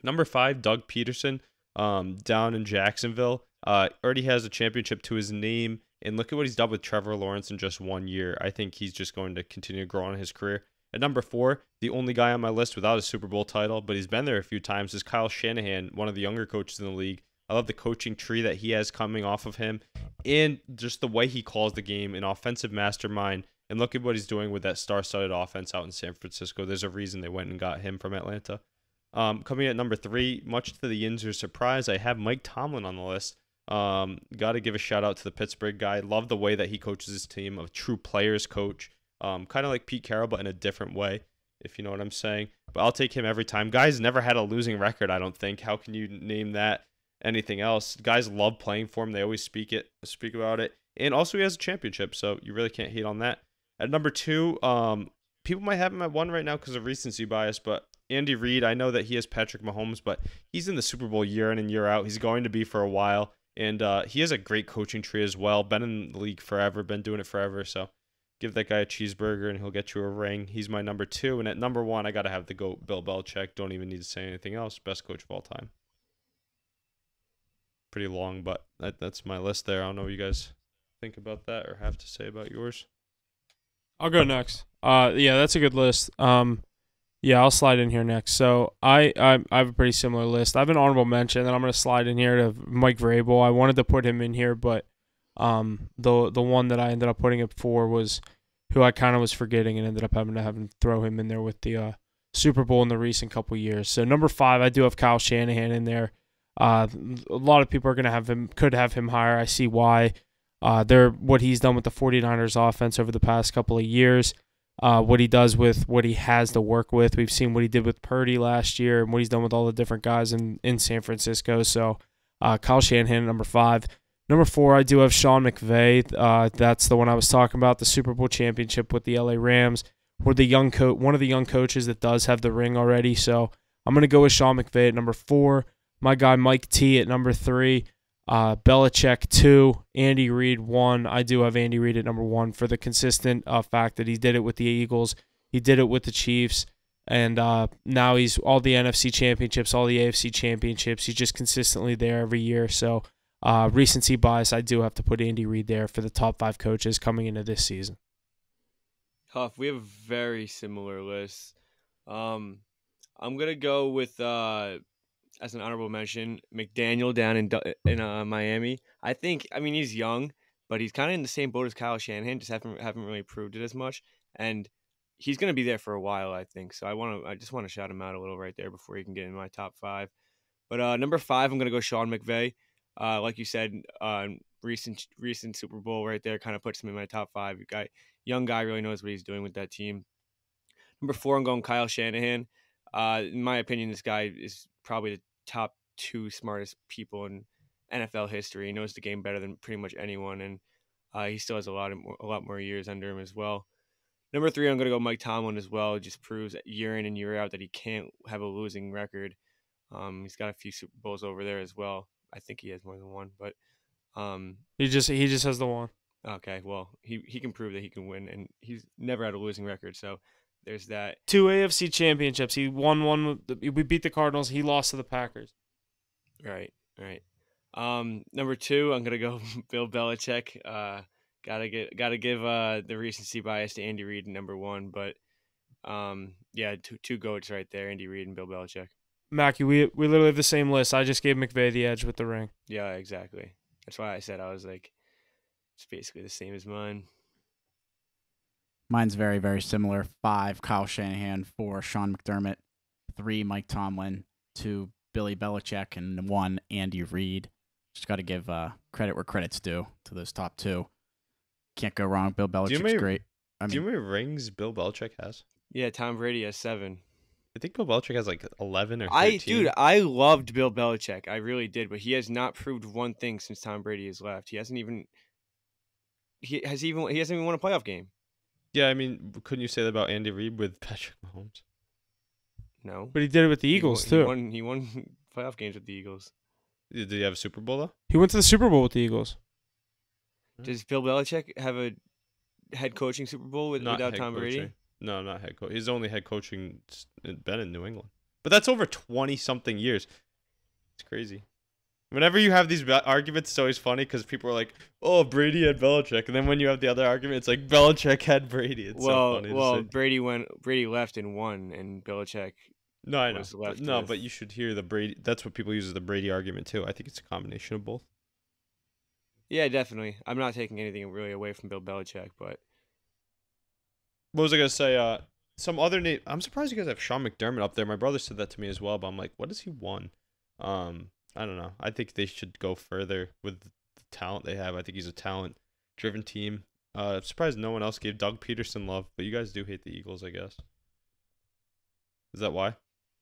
number five, Doug Pederson, um, down in Jacksonville. Uh, already has a championship to his name, and look at what he's done with Trevor Lawrence in just one year. I think he's just going to continue to grow on his career. At number four, the only guy on my list without a Super Bowl title, but he's been there a few times, is Kyle Shanahan, one of the younger coaches in the league. I love the coaching tree that he has coming off of him and just the way he calls the game, an offensive mastermind. And look at what he's doing with that star studded offense out in San Francisco. There's a reason they went and got him from Atlanta. Um, coming at number three, much to the Yinzer's surprise, I have Mike Tomlin on the list. Um, Got to give a shout out to the Pittsburgh guy. Love the way that he coaches his team, a true players coach. Um, kind of like Pete Carroll, but in a different way, if you know what I'm saying. But I'll take him every time. Guys never had a losing record, I don't think. How can you name that anything else? Guys love playing for him. They always speak it, speak about it. And also he has a championship, so you really can't hate on that. At number two, um, people might have him at one right now because of recency bias, but Andy Reid, I know that he has Patrick Mahomes, but he's in the Super Bowl year in and year out. He's going to be for a while. And uh, he has a great coaching tree as well. Been in the league forever, been doing it forever. So give that guy a cheeseburger and he'll get you a ring. He's my number two. And at number one, I got to have the GOAT, Bill Belichick. Don't even need to say anything else. Best coach of all time. Pretty long, but that, that's my list there. I don't know what you guys think about that or have to say about yours. I'll go next. Uh, yeah, that's a good list. Um, yeah, I'll slide in here next. So I, I I have a pretty similar list. I have an honorable mention, and I'm gonna slide in here to Mike Vrabel. I wanted to put him in here, but um, the the one that I ended up putting it for was who I kind of was forgetting, and ended up having to have him throw him in there with the uh, Super Bowl in the recent couple years. So number five, I do have Kyle Shanahan in there. Uh, a lot of people are gonna have him, could have him higher. I see why. Uh, they're what he's done with the 49ers offense over the past couple of years uh, what he does with what he has to work with. We've seen what he did with Purdy last year and what he's done with all the different guys in, in San Francisco. So uh, Kyle Shanahan, number five. Number four, I do have Sean McVay. Uh, that's the one I was talking about, the Super Bowl championship with the LA Rams. We're the young coach, one of the young coaches that does have the ring already. So I'm gonna go with Sean McVay at number four. My guy Mike T at number three. Uh, Belichick two, Andy Reid one. I do have Andy Reid at number one for the consistent uh, fact that he did it with the Eagles, he did it with the Chiefs, and uh, now he's all the NFC championships, all the AFC championships. He's just consistently there every year. So uh, recency bias, I do have to put Andy Reid there for the top five coaches coming into this season. Huff, we have very similar lists. Um, I'm gonna go with uh, as an honorable mention, McDaniel down in in uh, Miami. I think I mean he's young, but he's kind of in the same boat as Kyle Shanahan. Just haven't haven't really proved it as much, and he's going to be there for a while. I think so. I want to I just want to shout him out a little right there before he can get in my top five. But uh, number five, I'm going to go Sean McVay. Uh, like you said, uh, recent recent Super Bowl right there kind of puts him in my top five. Guy, young guy, really knows what he's doing with that team. Number four, I'm going Kyle Shanahan. Uh, in my opinion, this guy is probably the top two smartest people in NFL history. He knows the game better than pretty much anyone, and uh, he still has a lot of more, a lot more years under him as well. Number three, I'm going to go Mike Tomlin as well. It just proves year in and year out that he can't have a losing record. Um, he's got a few Super Bowls over there as well. I think he has more than one, but um, he just he just has the one. Okay, well he he can prove that he can win, and he's never had a losing record. So there's that. Two AFC championships. He won one. We beat the Cardinals. He lost to the Packers. Right, right. Um, number two, I'm gonna go Bill Belichick. Uh, gotta get, gotta give uh the recency bias to Andy Reid number one, but um, yeah, two two goats right there, Andy Reid and Bill Belichick. Mackie, we we literally have the same list. I just gave McVay the edge with the ring. Yeah, exactly. That's why I said I was like, it's basically the same as mine. Mine's very, very similar. Five, Kyle Shanahan. Four, Sean McDermott. Three, Mike Tomlin. Two, Billy Belichick. And one, Andy Reid. Just got to give uh, credit where credit's due to those top two. Can't go wrong. Bill Belichick's many- great. I Do you mean, know how many rings Bill Belichick has? Yeah, Tom Brady has seven. I think Bill Belichick has like 11 or 13. I dude, I loved Bill Belichick. I really did, but he has not proved one thing since Tom Brady has left. He hasn't even he has even he hasn't even won a playoff game. Yeah, I mean, couldn't you say that about Andy Reid with Patrick Mahomes? No. But he did it with the He Eagles won- too. He won, he won playoff games with the Eagles. Did he have a Super Bowl though? He went to the Super Bowl with the Eagles. Does Bill Belichick have a head coaching Super Bowl with, Not without head Tom Brady? No, not head coach. He's only head coaching uh, been in New England, but that's over 20 something years. It's crazy. Whenever you have these arguments, it's always funny because people are like, "Oh, Brady had Belichick," and then when you have the other argument, it's like Belichick had Brady. It's well, so well. Brady went. Brady left and won, and Belichick. no, I know. left no, with- but you should hear the Brady. That's what people use as the Brady argument too. I think it's a combination of both. Yeah, definitely. I'm not taking anything really away from Bill Belichick, but What was I gonna say? Uh, some other name. I'm surprised you guys have Sean McDermott up there. My brother said that to me as well, but I'm like, what has he won? Um, I don't know. I think they should go further with the talent they have. I think he's a talent-driven team. Uh, surprised no one else gave Doug Pederson love, but you guys do hate the Eagles, I guess. Is that why?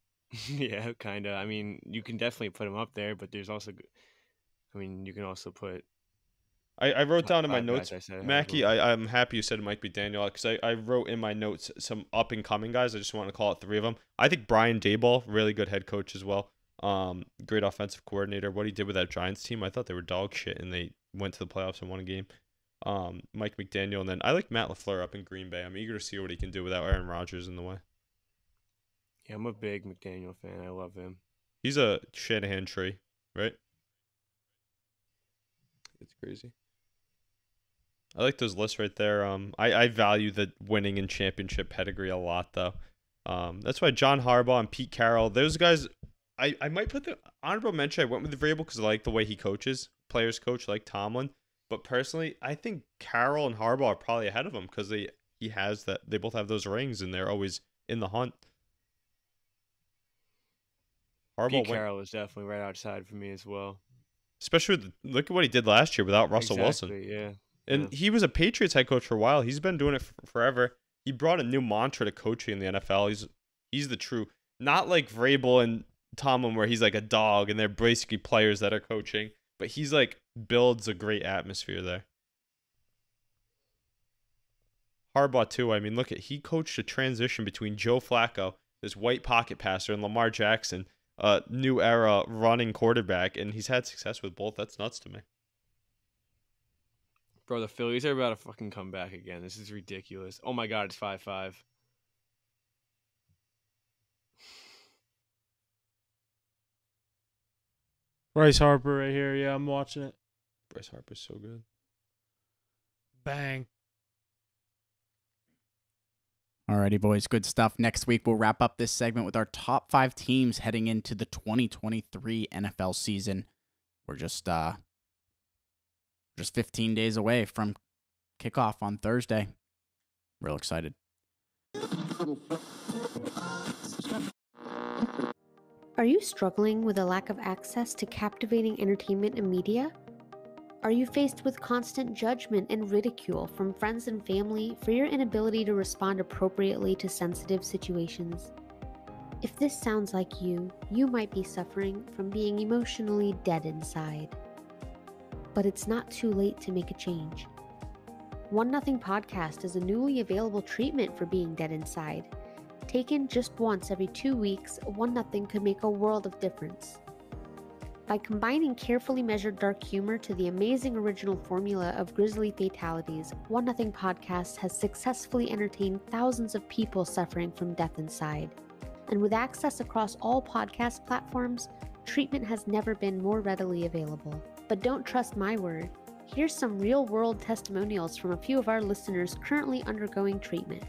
yeah, kind of. I mean, you can definitely put him up there, but there's also, I mean, you can also put. I, I wrote down in my notes, guys I said ahead of Mackie. I, I'm happy you said it might be Daniel because I, I wrote in my notes some up and coming guys. I just want to call out three of them. I think Brian Daboll, really good head coach as well. Um, great offensive coordinator. What he did with that Giants team, I thought they were dog shit and they went to the playoffs and won a game. Um, Mike McDaniel, and then I like Matt LaFleur up in Green Bay. I'm eager to see what he can do without Aaron Rodgers in the way. Yeah, I'm a big McDaniel fan. I love him. He's a Shanahan tree, right? It's crazy. I like those lists right there. Um, I, I value the winning and championship pedigree a lot, though. Um, that's why John Harbaugh and Pete Carroll, those guys, I, I might put the honorable mention. I went with the Vrabel because I like the way he coaches, players coach like Tomlin. But personally, I think Carroll and Harbaugh are probably ahead of him because they he has that. They both have those rings and they're always in the hunt. Harbaugh Pete went Carroll is definitely right outside for me as well. especially with, look at what he did last year without Russell Wilson. Yeah. And he was a Patriots head coach for a while. He's been doing it forever. He brought a new mantra to coaching in the NFL. He's he's the true, not like Vrabel and Tomlin, where he's like a dog and they're basically players that are coaching. But he's like builds a great atmosphere there. Harbaugh too. I mean, look at he coached a transition between Joe Flacco, this white pocket passer, and Lamar Jackson, a new era running quarterback, and he's had success with both. That's nuts to me. Bro, the Phillies are about to fucking come back again. This is ridiculous. Oh my god, it's five five. Bryce Harper right here. Yeah, I'm watching it. Bryce Harper's so good. Bang. Alrighty, boys, good stuff. Next week, we'll wrap up this segment with our top five teams heading into the 2023 NFL season. We're just uh, just 15 days away from kickoff on Thursday. Real excited. Are you struggling with a lack of access to captivating entertainment and media? Are you faced with constant judgment and ridicule from friends and family for your inability to respond appropriately to sensitive situations? If this sounds like you, you might be suffering from being emotionally dead inside. But it's not too late to make a change. One Nothing Podcast is a newly available treatment for being dead inside. Taken just once every two weeks, One Nothing could make a world of difference. By combining carefully measured dark humor to the amazing original formula of grisly fatalities, One Nothing Podcast has successfully entertained thousands of people suffering from death inside. And with access across all podcast platforms, treatment has never been more readily available. But don't trust my word. Here's some real world testimonials from a few of our listeners currently undergoing treatment.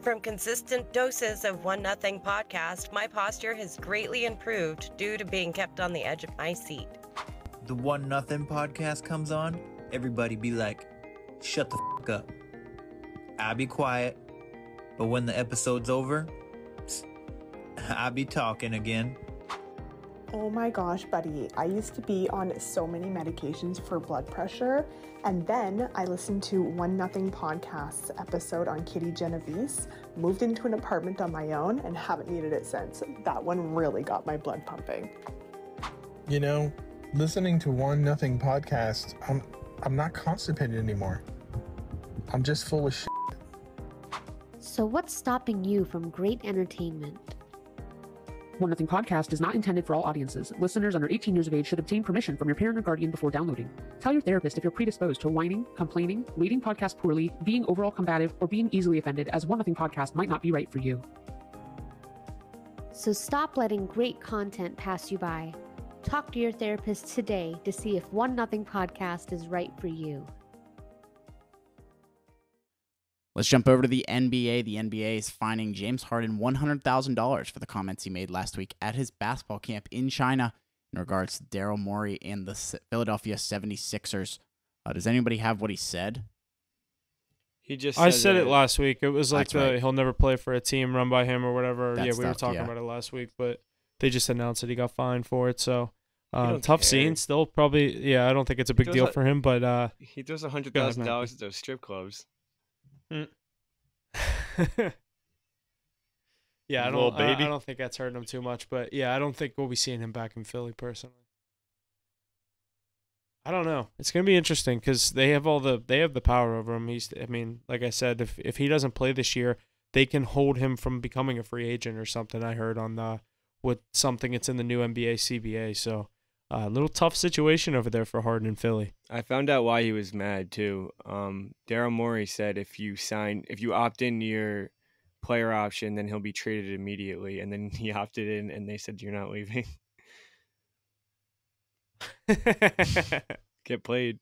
From consistent doses of One Nothing podcast, my posture has greatly improved due to being kept on the edge of my seat. the One Nothing podcast comes on, everybody be like, shut the f up. I'll be quiet, but when the episode's over, I'll be talking again. Oh my gosh, buddy. I used to be on so many medications for blood pressure. And then I listened to One Nothing Podcast's episode on Kitty Genovese, moved into an apartment on my own, and haven't needed it since. That one really got my blood pumping. You know, listening to one nothing podcast, I'm I'm not constipated anymore. I'm just full of shit. So, what's stopping you from great entertainment? One Nothing Podcast is not intended for all audiences. Listeners under 18 years of age should obtain permission from your parent or guardian before downloading. Tell your therapist if you're predisposed to whining, complaining, reading podcasts poorly, being overall combative, or being easily offended, as One Nothing Podcast might not be right for you. So, stop letting great content pass you by. Talk to your therapist today to see if One Nothing Podcast is right for you. Let's jump over to the NBA. The NBA is fining James Harden $100,000 for the comments he made last week at his basketball camp in China in regards to Daryl Morey and the Philadelphia 76ers. Uh, does anybody have what he said? He just I said said that- it last week. It was like the right. he'll never play for a team run by him or whatever. That yeah, we were talking yeah. about it last week, but they just announced that he got fined for it. So um, don't tough care. scene. Still, probably. Yeah, I don't think it's a big deal that- for him, but uh, He throws a hundred Go ahead, thousand Matt. dollars at those strip clubs. Mm. yeah, I don't. I, I don't think that's hurting him too much. But yeah, I don't think we'll be seeing him back in Philly personally. I don't know. It's gonna be interesting because they have all the they have the power over him. He's. I mean, like I said, if if he doesn't play this year, they can hold him from becoming a free agent or something. I heard on the with something. It's in the new NBA CBA. So a little tough situation over there for Harden in Philly. I found out why he was mad too. Um, Daryl Morey said if you sign, if you opt in your player option, then he'll be traded immediately. And then he opted in, and they said you're not leaving. Get played.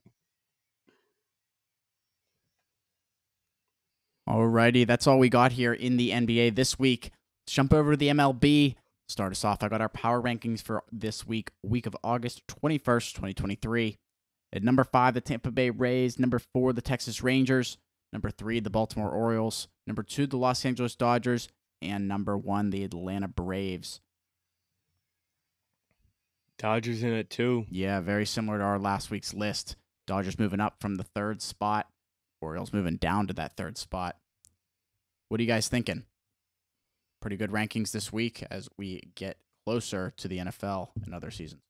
Alrighty, that's all we got here in the NBA this week. Let's jump over to the MLB. Start us off. I got our power rankings for this week, week of August 21st, 2023. At number five, the Tampa Bay Rays. Number four, the Texas Rangers. Number three, the Baltimore Orioles. Number two, the Los Angeles Dodgers. And number one, the Atlanta Braves. Dodgers in it too. Yeah, very similar to our last week's list. Dodgers moving up from the third spot. Orioles moving down to that third spot. What are you guys thinking? Pretty good rankings this week as we get closer to the NFL and other seasons.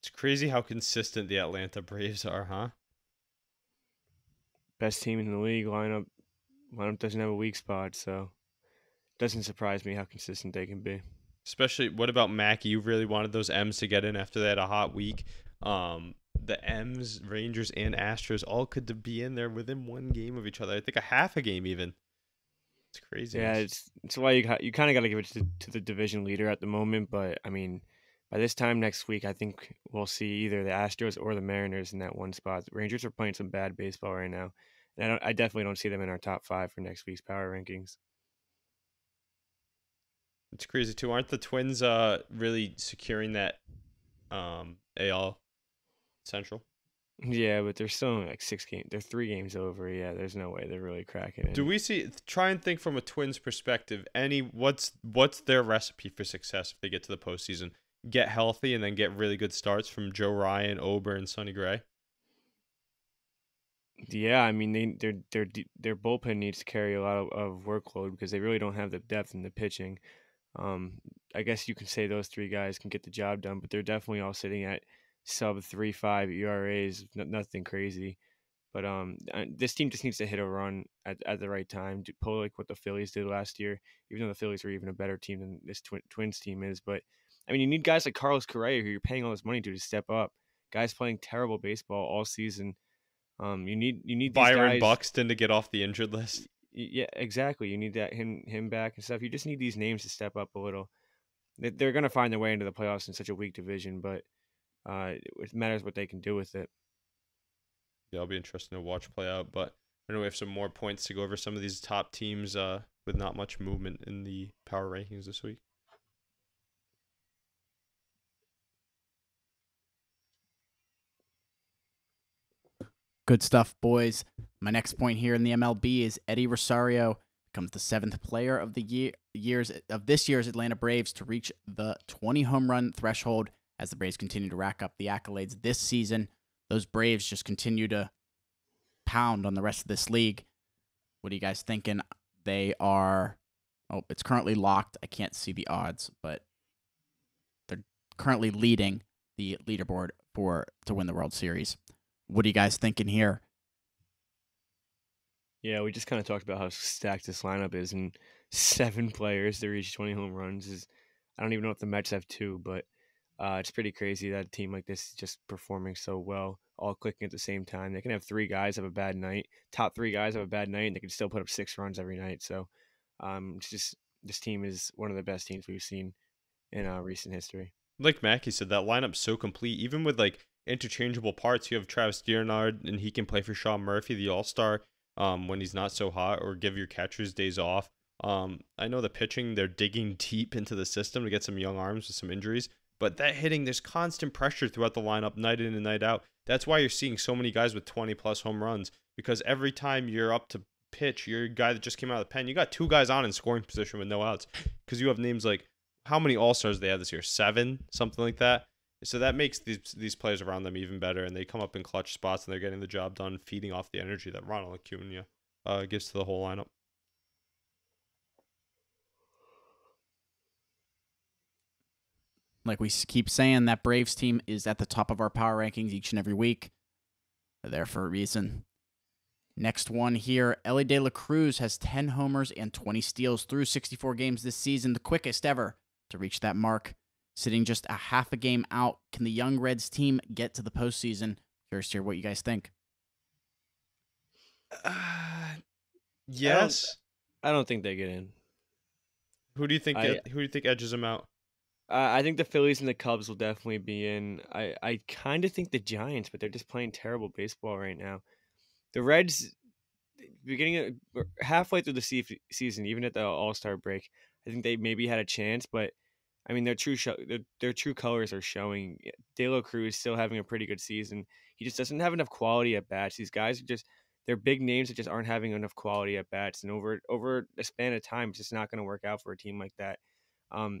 It's crazy how consistent the Atlanta Braves are, huh? Best team in the league. Lineup lineup doesn't have a weak spot, so doesn't surprise me how consistent they can be. Especially, what about Mackie? You really wanted those M's to get in after they had a hot week. Um, the M's, Rangers, and Astros all could be in there within one game of each other. I think a half a game even. It's crazy. Yeah, it's it's why you got, you kind of got to give it to, to the division leader at the moment. But I mean, by this time next week, I think we'll see either the Astros or the Mariners in that one spot. The Rangers are playing some bad baseball right now, and I don't, I definitely don't see them in our top five for next week's power rankings. It's crazy too. Aren't the Twins uh really securing that um AL Central? Yeah, but they're still only like six games. They're three games over. Yeah, there's no way they're really cracking it. Do we see try and think from a Twins perspective, any what's what's their recipe for success if they get to the postseason? Get healthy and then get really good starts from Joe Ryan, Ober, and Sonny Gray. Yeah, I mean they their their their bullpen needs to carry a lot of, of workload because they really don't have the depth in the pitching. Um, I guess you can say those three guys can get the job done, but they're definitely all sitting at sub three five ERAs, n- nothing crazy. But um, this team just needs to hit a run at, at the right time, pull like what the Phillies did last year. Even though the Phillies were even a better team than this twi- Twins team is, but I mean, you need guys like Carlos Correa, who you're paying all this money to, to step up. Guys playing terrible baseball all season. Um, you need you need Byron guys, Buxton to get off the injured list. Yeah, exactly. You need that him him back and stuff. You just need these names to step up a little. They're going to find their way into the playoffs in such a weak division, but uh, it matters what they can do with it. Yeah, it'll be interesting to watch play out. But I know we have some more points to go over some of these top teams uh, with not much movement in the power rankings this week. Good stuff, boys. My next point here in the MLB is Eddie Rosario becomes the seventh player of the year years of this year's Atlanta Braves to reach the 20 home run threshold as the Braves continue to rack up the accolades this season. Those Braves just continue to pound on the rest of this league. What are you guys thinking? They are oh, it's currently locked. I can't see the odds, but they're currently leading the leaderboard for to win the World Series. What are you guys thinking here? Yeah, we just kind of talked about how stacked this lineup is, and seven players to reach 20 home runs is. I don't even know if the Mets have two, but uh, it's pretty crazy that a team like this is just performing so well, all clicking at the same time. They can have three guys have a bad night, top three guys have a bad night, and they can still put up six runs every night. So, um, it's just this team is one of the best teams we've seen in uh, recent history. like Mackie said, that lineup's so complete. Even with like interchangeable parts, you have Travis d'Arnaud, and he can play for Sean Murphy, the All Star, um, when he's not so hot, or give your catchers days off. Um, I know the pitching, they're digging deep into the system to get some young arms with some injuries, but that hitting, there's constant pressure throughout the lineup, night in and night out. That's why you're seeing so many guys with 20 plus home runs because every time you're up to pitch, you're a guy that just came out of the pen. You got two guys on in scoring position with no outs because you have names like how many All Stars they have this year? Seven, something like that. So that makes these these players around them even better, and they come up in clutch spots and they're getting the job done, feeding off the energy that Ronald Acuna uh, gives to the whole lineup. Like we keep saying, that Braves team is at the top of our power rankings each and every week. They're there for a reason. Next one here, Elly De La Cruz has 10 homers and 20 steals through 64 games this season, the quickest ever to reach that mark. Sitting just a half a game out, can the Young Reds team get to the postseason? Curious to hear what you guys think. Uh, yes. I don't think they get in. Who do you think? I- ed- who do you think edges them out? Uh, I think the Phillies and the Cubs will definitely be in. I, I kind of think the Giants, but they're just playing terrible baseball right now. The Reds, beginning of, halfway through the se- season, even at the All Star break, I think they maybe had a chance. But I mean, their true show, their, their true colors are showing. De La Cruz still having a pretty good season. He just doesn't have enough quality at bats. These guys are just they're big names that just aren't having enough quality at bats, and over over a span of time, it's just not going to work out for a team like that. Um,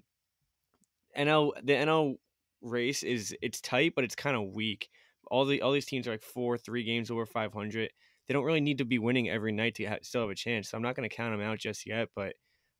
NL the NL race is it's tight, but it's kind of weak. All the all these teams are like four, three games over 500. They don't really need to be winning every night to ha- still have a chance. So I'm not going to count them out just yet, but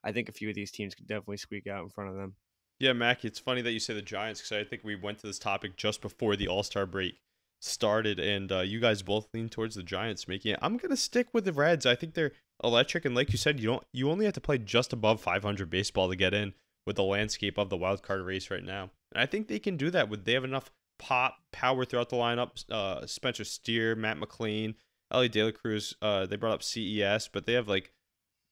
I think a few of these teams could definitely squeak out in front of them. Yeah, Mackie, it's funny that you say the Giants because I think we went to this topic just before the All Star break started, and uh, you guys both lean towards the Giants making it. I'm gonna stick with the Reds. I think they're electric, and like you said, you don't you only have to play just above 500 baseball to get in with the landscape of the wild card race right now. And I think they can do that with they have enough pop power throughout the lineup. Uh, Spencer Steer, Matt McLain, Elly De La Cruz. Uh, they brought up CES, but they have like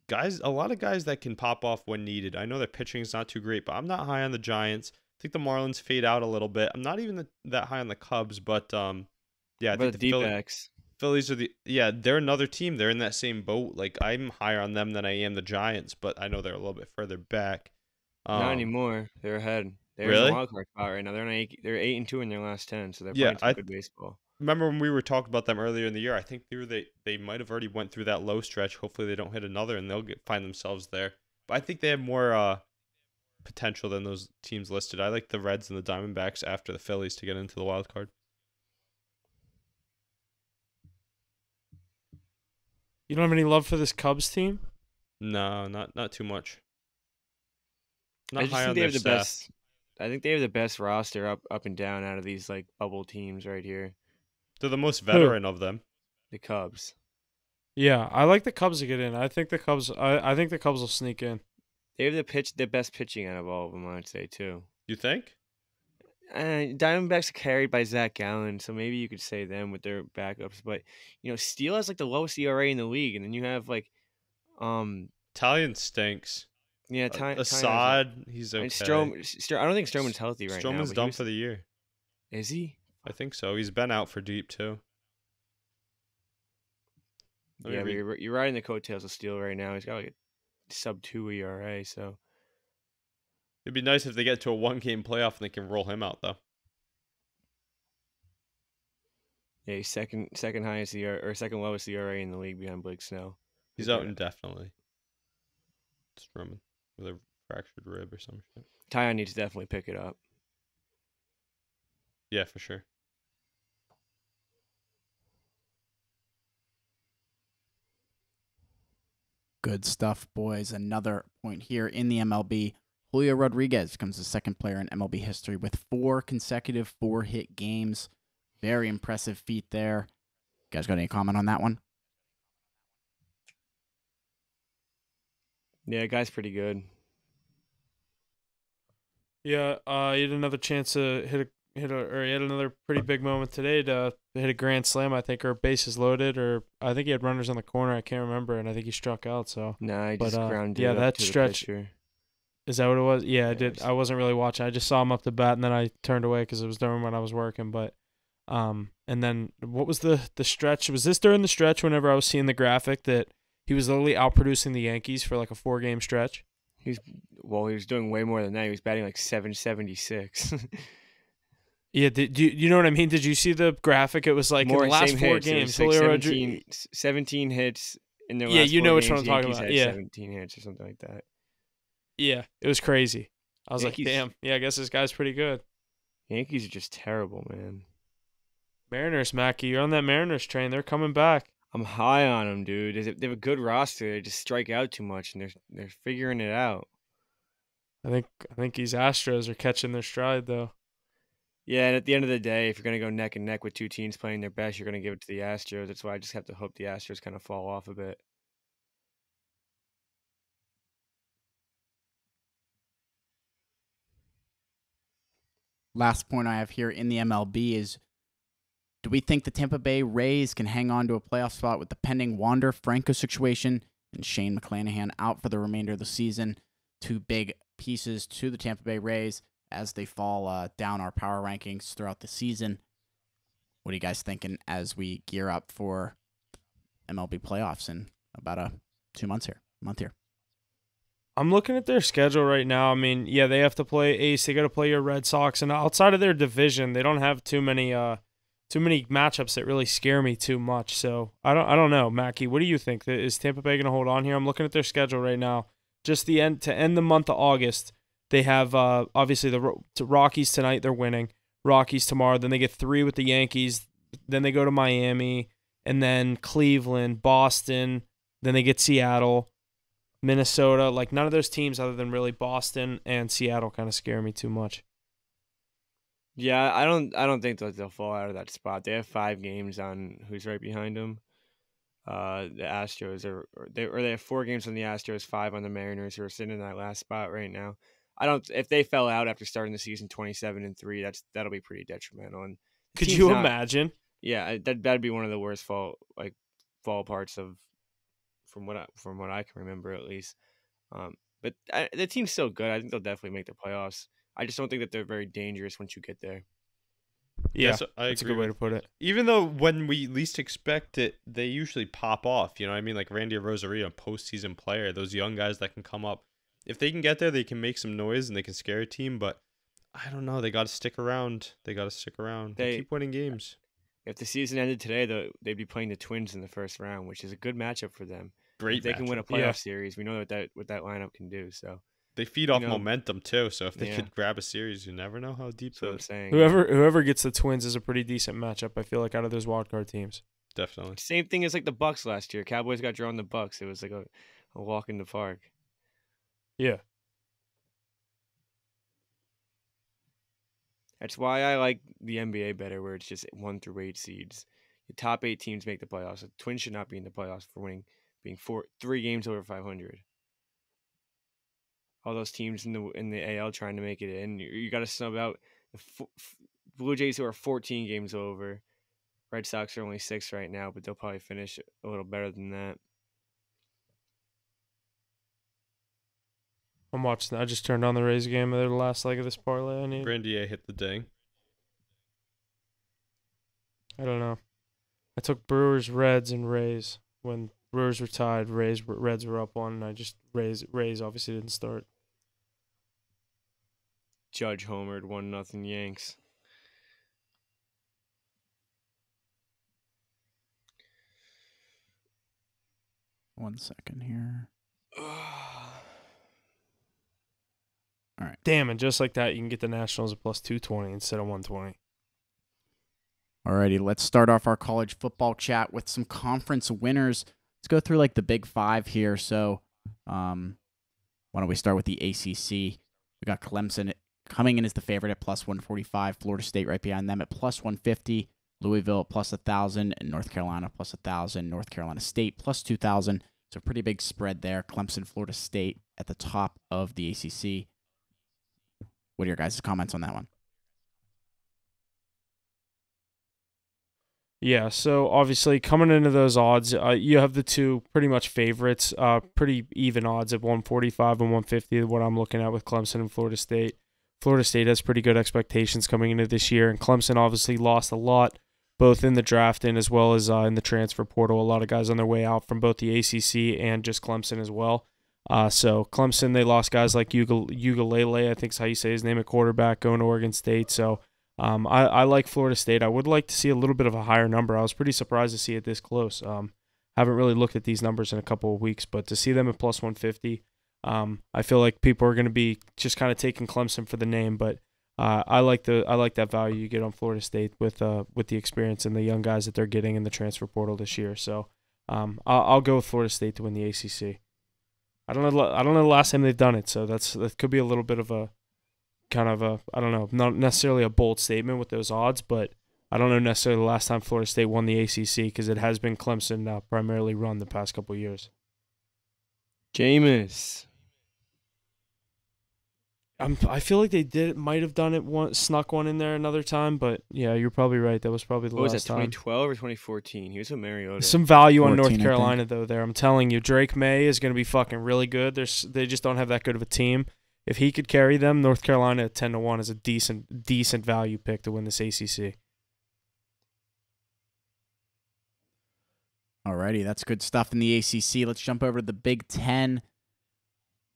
guys, a lot of guys that can pop off when needed. I know their pitching is not too great, but I'm not high on the Giants. I think the Marlins fade out a little bit. I'm not even the, that high on the Cubs, but um, yeah, I think the the D-backs, Phillies are the yeah, they're another team. They're in that same boat. Like I'm higher on them than I am the Giants, but I know they're a little bit further back. Um, not anymore. They're ahead. They're in the wild card spot right now. They're eight, they're eight and two in their last ten, so they're Yeah, playing some I- good baseball. Remember when we were talking about them earlier in the year? I think they were they they might have already went through that low stretch. Hopefully they don't hit another and they'll get find themselves there. But I think they have more uh potential than those teams listed. I like the Reds and the Diamondbacks after the Phillies to get into the wild card. You don't have any love for this Cubs team? No, not not too much. I just high think on they have the staff. best. I think they have the best roster up up and down out of these like bubble teams right here. They're the most veteran of them. The Cubs. Yeah, I like the Cubs to get in. I think the Cubs. I, I think the Cubs will sneak in. They have the pitch, the best pitching out of all of them. I'd say too. You think? Uh, Diamondbacks are carried by Zach Gallen, so maybe you could say them with their backups. But you know, Steele has like the lowest ERA in the league, and then you have like, um, Italian stinks. Yeah, Ty- Assad, he's okay. and Strom, Stro- I don't think Stroman's healthy right now. Stroman's done was- for the year. Is he? I think so. He's been out for deep too. Let Yeah, but you're, you're riding the coattails of Steele right now. He's got like a sub two ERA, so It'd be nice if they get to a one game playoff and they can roll him out though. yeah, he's second second highest ERA or second lowest ERA in the league behind Blake Snell. He's out indefinitely. Stroman with a fractured rib or some shit. Taillon needs to definitely pick it up. Yeah, for sure. Good stuff, boys. Another point here in the MLB. Julio Rodriguez becomes the second player in MLB history with four consecutive four hit games. Very impressive feat there. You guys got any comment on that one? Yeah, guy's pretty good. Yeah, uh, he had another chance to hit a hit a or he had another pretty big moment today to hit a grand slam. I think or bases loaded, or I think he had runners on the corner. I can't remember, and I think he struck out. So Nah, he But, just uh, grounded yeah, that stretch-. Is that what it was? Yeah, I did. Yes. I wasn't really watching. I just saw him up the bat, and then I turned away because it was during when I was working. But, um, and then what was the the stretch? Was this during the stretch? Whenever I was seeing the graphic that he was literally outproducing the Yankees for like a four game stretch. He's well, he was doing way more than that. He was batting like 776. Yeah, did you you know what I mean? Did you see the graphic? It was like more in the last four hits. Games, like Julio Rodriguez. 17, s- 17 hits in their Yeah, you know which one I'm talking about, yeah. 17 hits or something like that. Yeah, it was crazy. I was Yankees- like, damn. Yeah, I guess this guy's pretty good. Yankees are just terrible, man. Mariners, Mackie, you're on that Mariners train. They're coming back. I'm high on them, dude. They they have a good roster. They just strike out too much, and they're they're figuring it out. I think I think these Astros are catching their stride though. Yeah, and at the end of the day, if you're gonna go neck and neck with two teams playing their best, you're gonna give it to the Astros. That's why I just have to hope the Astros kind of fall off a bit. Last point I have here in the MLB is do we think the Tampa Bay Rays can hang on to a playoff spot with the pending Wander Franco situation and Shane McClanahan out for the remainder of the season? Two big pieces to the Tampa Bay Rays as they fall uh, down our power rankings throughout the season. What are you guys thinking as we gear up for MLB playoffs in about a two months here, month here? I'm looking at their schedule right now. I mean, yeah, they have to play Ace. They got to play your Red Sox, and outside of their division, they don't have too many uh too many matchups that really scare me too much. So I don't I don't know, Mackie. What do you think? Is Tampa Bay going to hold on here? I'm looking at their schedule right now. Just the end to end the month of August, they have uh obviously the Rockies tonight. They're winning. Rockies tomorrow. Then they get three with the Yankees. Then they go to Miami, and then Cleveland, Boston. Then they get Seattle. Minnesota, like none of those teams other than really Boston and Seattle kind of scare me too much. Yeah, I don't I don't think that they'll fall out of that spot. They have five games on who's right behind them. Uh, the Astros are or they or they have four games on the Astros, five on the Mariners, who are sitting in that last spot right now. I don't if they fell out after starting the season twenty seven and three, that's that'll be pretty detrimental. And Could you not- imagine? Yeah, that that'd be one of the worst fall like fall parts of from what I, from what I can remember at least. Um, but I, the team's still good. I think they'll definitely make the playoffs. I just don't think that they're very dangerous once you get there. Yeah, Yes, I that's a good way to put it. Even though when we least expect it, they usually pop off. You know what I mean? Like Randy Arozarena, a postseason player, those young guys that can come up. If they can get there, they can make some noise and they can scare a team. But I don't know. They got to stick around. They got to stick around. They They- keep winning games. If the season ended today, though, they'd be playing the Twins in the first round, which is a good matchup for them. Great. if they can win a playoff Yeah. series, we know what that what that lineup can do. So They feed off know, momentum too. So if they yeah. could grab a series, you never know how deep that's what I'm saying. Whoever whoever gets the Twins is a pretty decent matchup. I feel like out of those wild card teams. definitely. Same thing as like the Bucks last year. Cowboys got drawn the Bucks. It was like a, a walk in the park. Yeah, That's why I like the NBA better, where it's just one through eight seeds. The top eight teams make the playoffs. The Twins should not be in the playoffs for winning, being four three games over five hundred. All those teams in the in the AL trying to make it in, you, you got to snub out the f- f- Blue Jays who are fourteen games over. Red Sox are only six right now, but they'll probably finish a little better than that. I'm watching. I just turned on the Rays game. They're the last leg of this parlay. I need. Brandier hit the ding. I don't know. I took Brewers, Reds, and Rays when Brewers were tied. Rays, were- Reds were up one. And I just Rays, Rays obviously didn't start. Judge homered one nothing Yanks. One second here. All right. Damn, and just like that, you can get the Nationals at plus two twenty instead of one twenty. Alrighty, let's start off our college football chat with some conference winners. Let's go through like the big five here. So, um, why don't we start with the ACC? We got Clemson coming in as the favorite at plus 145, Florida State right behind them at plus 150, Louisville plus 1,000, and North Carolina plus 1,000, North Carolina State plus 2,000. So, pretty big spread there. Clemson, Florida State at the top of the ACC. What are your guys' comments on that one? Yeah, so obviously coming into those odds, uh, you have the two pretty much favorites, uh, pretty even odds at 145 and 150. What I'm looking at with Clemson and Florida State. Florida State has pretty good expectations coming into this year, and Clemson obviously lost a lot, both in the draft and as well as uh, in the transfer portal. A lot of guys on their way out from both the ACC and just Clemson as well. Uh, so Clemson, they lost guys like Ugal- Ugalele, I think is how you say his name, a quarterback, going to Oregon State. So um, I, I like Florida State. I would like to see a little bit of a higher number. I was pretty surprised to see it this close. Um, haven't really looked at these numbers in a couple of weeks, but to see them at plus 150, um, I feel like people are going to be just kind of taking Clemson for the name. But uh, I like the I like that value you get on Florida State with uh, with the experience and the young guys that they're getting in the transfer portal this year. So um, I'll, I'll go with Florida State to win the ACC. I don't know. I don't know the last time they've done it, so that's that could be a little bit of a kind of a I don't know, not necessarily a bold statement with those odds, but I don't know necessarily the last time Florida State won the ACC because it has been Clemson uh, primarily run the past couple years. Jameis. I'm, I feel like they did might have done it one snuck one in there another time, but yeah, you're probably right. That was probably the What was last that, time. 2012 or 2014? He was with Mariota. Some value on 14, North Carolina though. There, I'm telling you, Drake Maye is going to be fucking really good. There's they just don't have that good of a team. If he could carry them, North Carolina at ten to one is a decent decent value pick to win this ACC. Alrighty, that's good stuff in the ACC. Let's jump over to the Big Ten,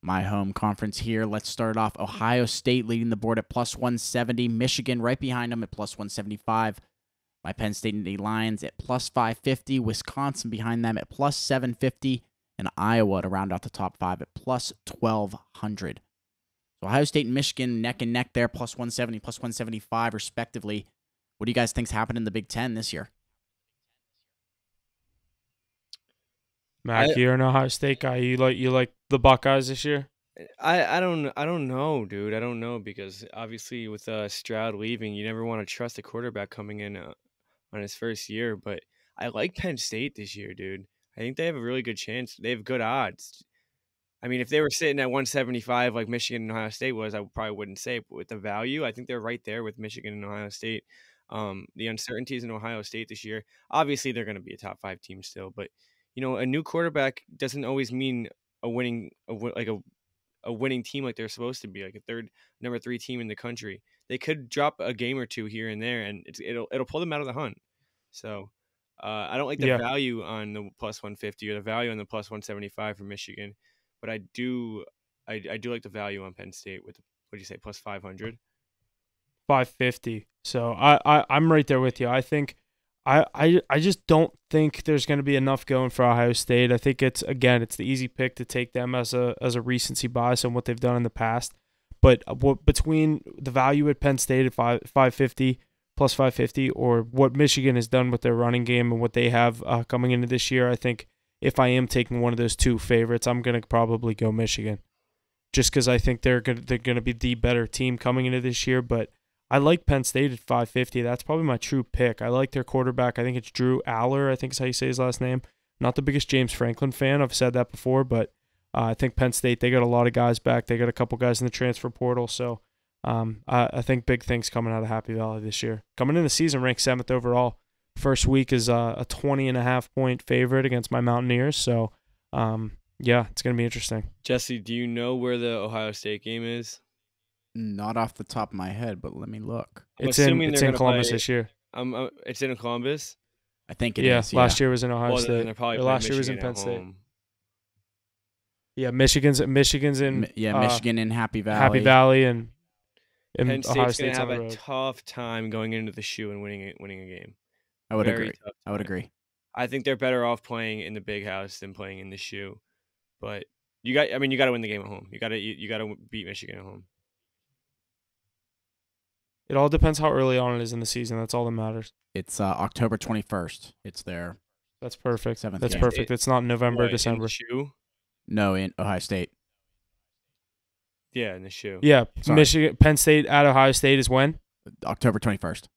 my home conference here. Let's start off Ohio State leading the board at plus 170, Michigan right behind them at plus 175, my Penn State Nittany Lions at plus 550, Wisconsin behind them at plus 750, and Iowa to round out the top five at plus 1200. So Ohio State and Michigan neck and neck there, plus 170, plus 175 respectively. What do you guys think's happened in the Big Ten this year? Mac, I- you're an Ohio State guy. You like you like the Buckeyes this year? I, I don't I don't know, dude. I don't know because obviously with uh, Stroud leaving, you never want to trust a quarterback coming in uh, on his first year. But I like Penn State this year, dude. I think they have a really good chance. They have good odds. I mean, if they were sitting at 175 like Michigan and Ohio State was, I probably wouldn't say. But with the value, I think they're right there with Michigan and Ohio State. Um, the uncertainties in Ohio State this year, obviously they're going to be a top five team still, but you know, a new quarterback doesn't always mean a winning, a, like a a winning team like they're supposed to be, like a third, number three team in the country. They could drop a game or two here and there, and it's, it'll it'll pull them out of the hunt. So, uh, I don't like the Yeah. value on the plus one fifty or the value on the plus one seventy five for Michigan, but I do, I, I do like the value on Penn State with what do you say plus five hundred. 550. So I, I I'm right there with you. I think I I, just don't think there's going to be enough going for Ohio State. I think it's again it's the easy pick to take them as a as a recency bias on what they've done in the past. But what between the value at Penn State at 5 550 plus 550 or what Michigan has done with their running game and what they have uh, coming into this year, I think if I am taking one of those two favorites, I'm going to probably go Michigan. Just cuz I think they're going they're going to be the better team coming into this year, but I like Penn State at 550. That's probably my true pick. I like their quarterback. I think it's Drew Allar. I think is how you say his last name. Not the biggest James Franklin fan. I've said that before, but uh, I think Penn State they got a lot of guys back. They got a couple guys in the transfer portal, so um, I, I think big things coming out of Happy Valley this year. Coming in the season, ranked seventh overall. First week is uh, a 20 and a half point favorite against my Mountaineers. So um, yeah, it's gonna be interesting. Jesse, do you know where the Ohio State game is? Not off the top of my head, but let me look. I'm It's in it's in Columbus play- this year. Um, uh, it's in Columbus. I think it is. yeah, last year was in Ohio well, State. they're probably Or playing last year was in Penn State. home. Yeah, Michigan's Michigan's in Mi- yeah, uh, Michigan in Happy Valley. Happy Valley and, and Penn Ohio State's gonna have a tough time going into the shoe and winning it, winning a game. I would Very agree. I would agree. I think they're better off playing in the big house than playing in the shoe. But you got, I mean, you got to win the game at home. You got to, you, you got to beat Michigan at home. It all depends how early on it is in the season. That's all that matters. It's uh, October 21st. It's there. That's perfect. Seventh That's game. perfect. It- It's not November, What, in the December. shoe. No, in Ohio State. Yeah, in the shoe. Yeah, Sorry. Michigan, Penn State at Ohio State is when? October 21st.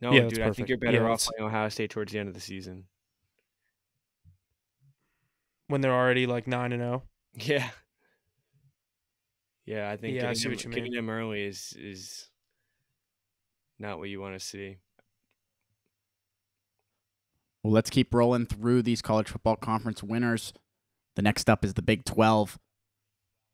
No, Yeah, dude, I think you're better Yeah, off playing Ohio State towards the end of the season. When they're already like nine and oh? zero. Yeah. Yeah, I think Yeah, I getting, see them, what you getting them early is is not what you want to see. Well, let's keep rolling through these college football conference winners. The next up is the Big 12.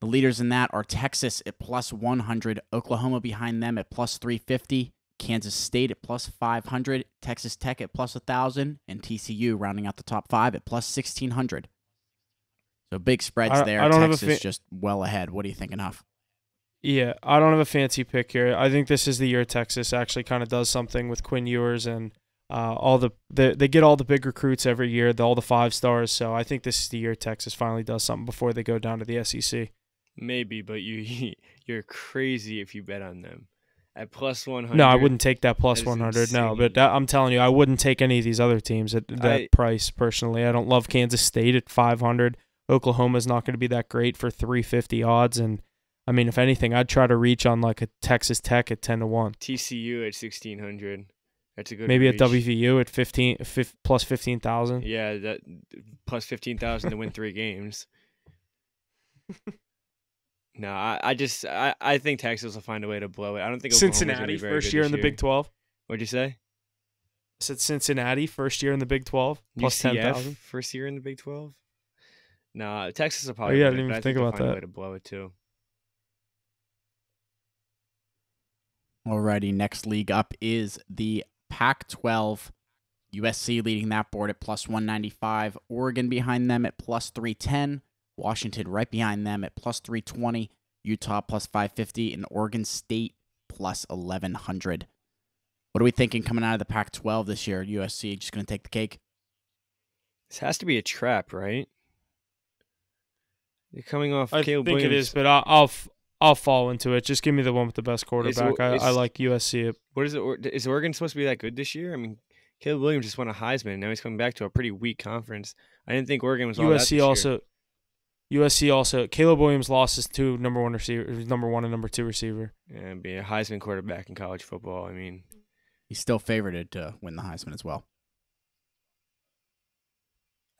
The leaders in that are Texas at plus 100, Oklahoma behind them at plus 350, Kansas State at plus 500, Texas Tech at plus 1,000, and TCU rounding out the top five at plus 1,600. So big spreads I- there. I don't have a Texas fa- just well ahead. What are you thinking of? Yeah, I don't have a fancy pick here. I think this is the year Texas actually kind of does something with Quinn Ewers and uh, all the, the they get all the big recruits every year, the, all the five stars. So I think this is the year Texas finally does something before they go down to the SEC. Maybe, but you you're crazy if you bet on them at plus one hundred. No, I wouldn't take that plus is 100. No, but that, I'm telling you, I wouldn't take any of these other teams at that I- price personally. I don't love Kansas State at 500. Oklahoma's not going to be that great for 350 odds. And I mean, if anything, I'd try to reach on like a Texas Tech at 10 to 1. TCU at sixteen hundred. That's a good. Maybe reach. at WVU at 15, fif- plus 15,000. Yeah, that plus fifteen thousand to win three games. No, I, I just I, I think Texas will find a way to blow it. I don't think Oklahoma's Cincinnati, first year in the Big 12. What'd you say? I said Cincinnati, first year in the Big 12, plus UCF, 10,000. first year in the Big Twelve. Nah, Texas will oh, probably. Oh, yeah, I win didn't even think about find a that. way to blow it too. Alrighty, next league up is the Pac 12. USC leading that board at plus 195. Oregon behind them at plus 310. Washington right behind them at plus 320. Utah plus 550. And Oregon State plus 1100. What are we thinking coming out of the Pac 12 this year? USC just going to take the cake? This has to be a trap, right? You're coming off. I Caleb think it Williams. is, but I'll, I'll, f- I'll fall into it. Just give me the one with the best quarterback. I, I is- like USC. What is it? Or- Is Oregon supposed to be that good this year? I mean, Caleb Williams just won a Heisman. Now he's coming back to a pretty weak conference. I didn't think Oregon was all that this USC year. also USC also Caleb Williams lost his two number one receiver number one and number two receiver. and be a Heisman quarterback in college football. I mean, He's still favored to win the Heisman as well.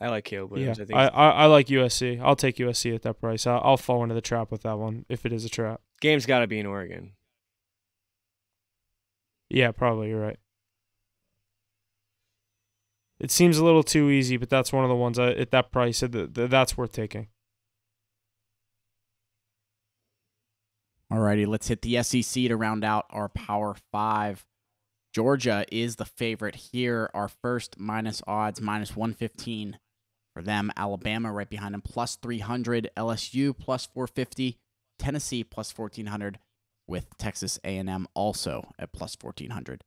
I like Caleb Yeah, Williams. I think I, I, I like USC. I'll take USC at that price. I'll, I'll fall into the trap with that one if it is a trap. game's got to be in Oregon. Yeah, probably you're right. It seems a little too easy, but that's one of the ones I, at that price that that- that's worth taking. Alrighty, let's hit the SEC to round out our Power Five. Georgia is the favorite here. Our first minus odds, minus 115 for them. Alabama right behind them, plus 300. LSU plus 450. Tennessee plus 1400 with Texas A&M also at plus 1400.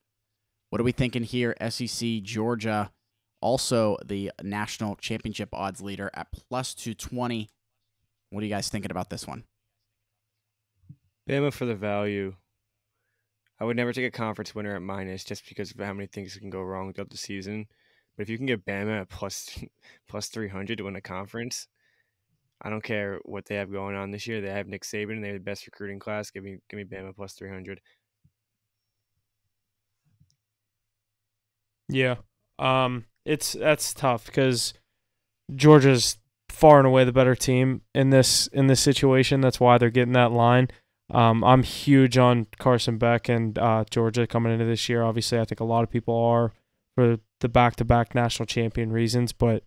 What are we thinking here? SEC, Georgia, also the national championship odds leader at plus 220. What are you guys thinking about this one? Bama for the value. I would never take a conference winner at minus just because of how many things can go wrong throughout the season. But if you can get Bama at plus plus three hundred to win a conference, I don't care what they have going on this year. They have Nick Saban and they have the best recruiting class. Give me give me Bama plus three hundred. Yeah. Um it's that's tough because Georgia's far and away the better team in this in this situation. That's why they're getting that line. Um, I'm huge on Carson Beck and uh, Georgia coming into this year. Obviously, I think a lot of people are for the back-to-back national champion reasons. But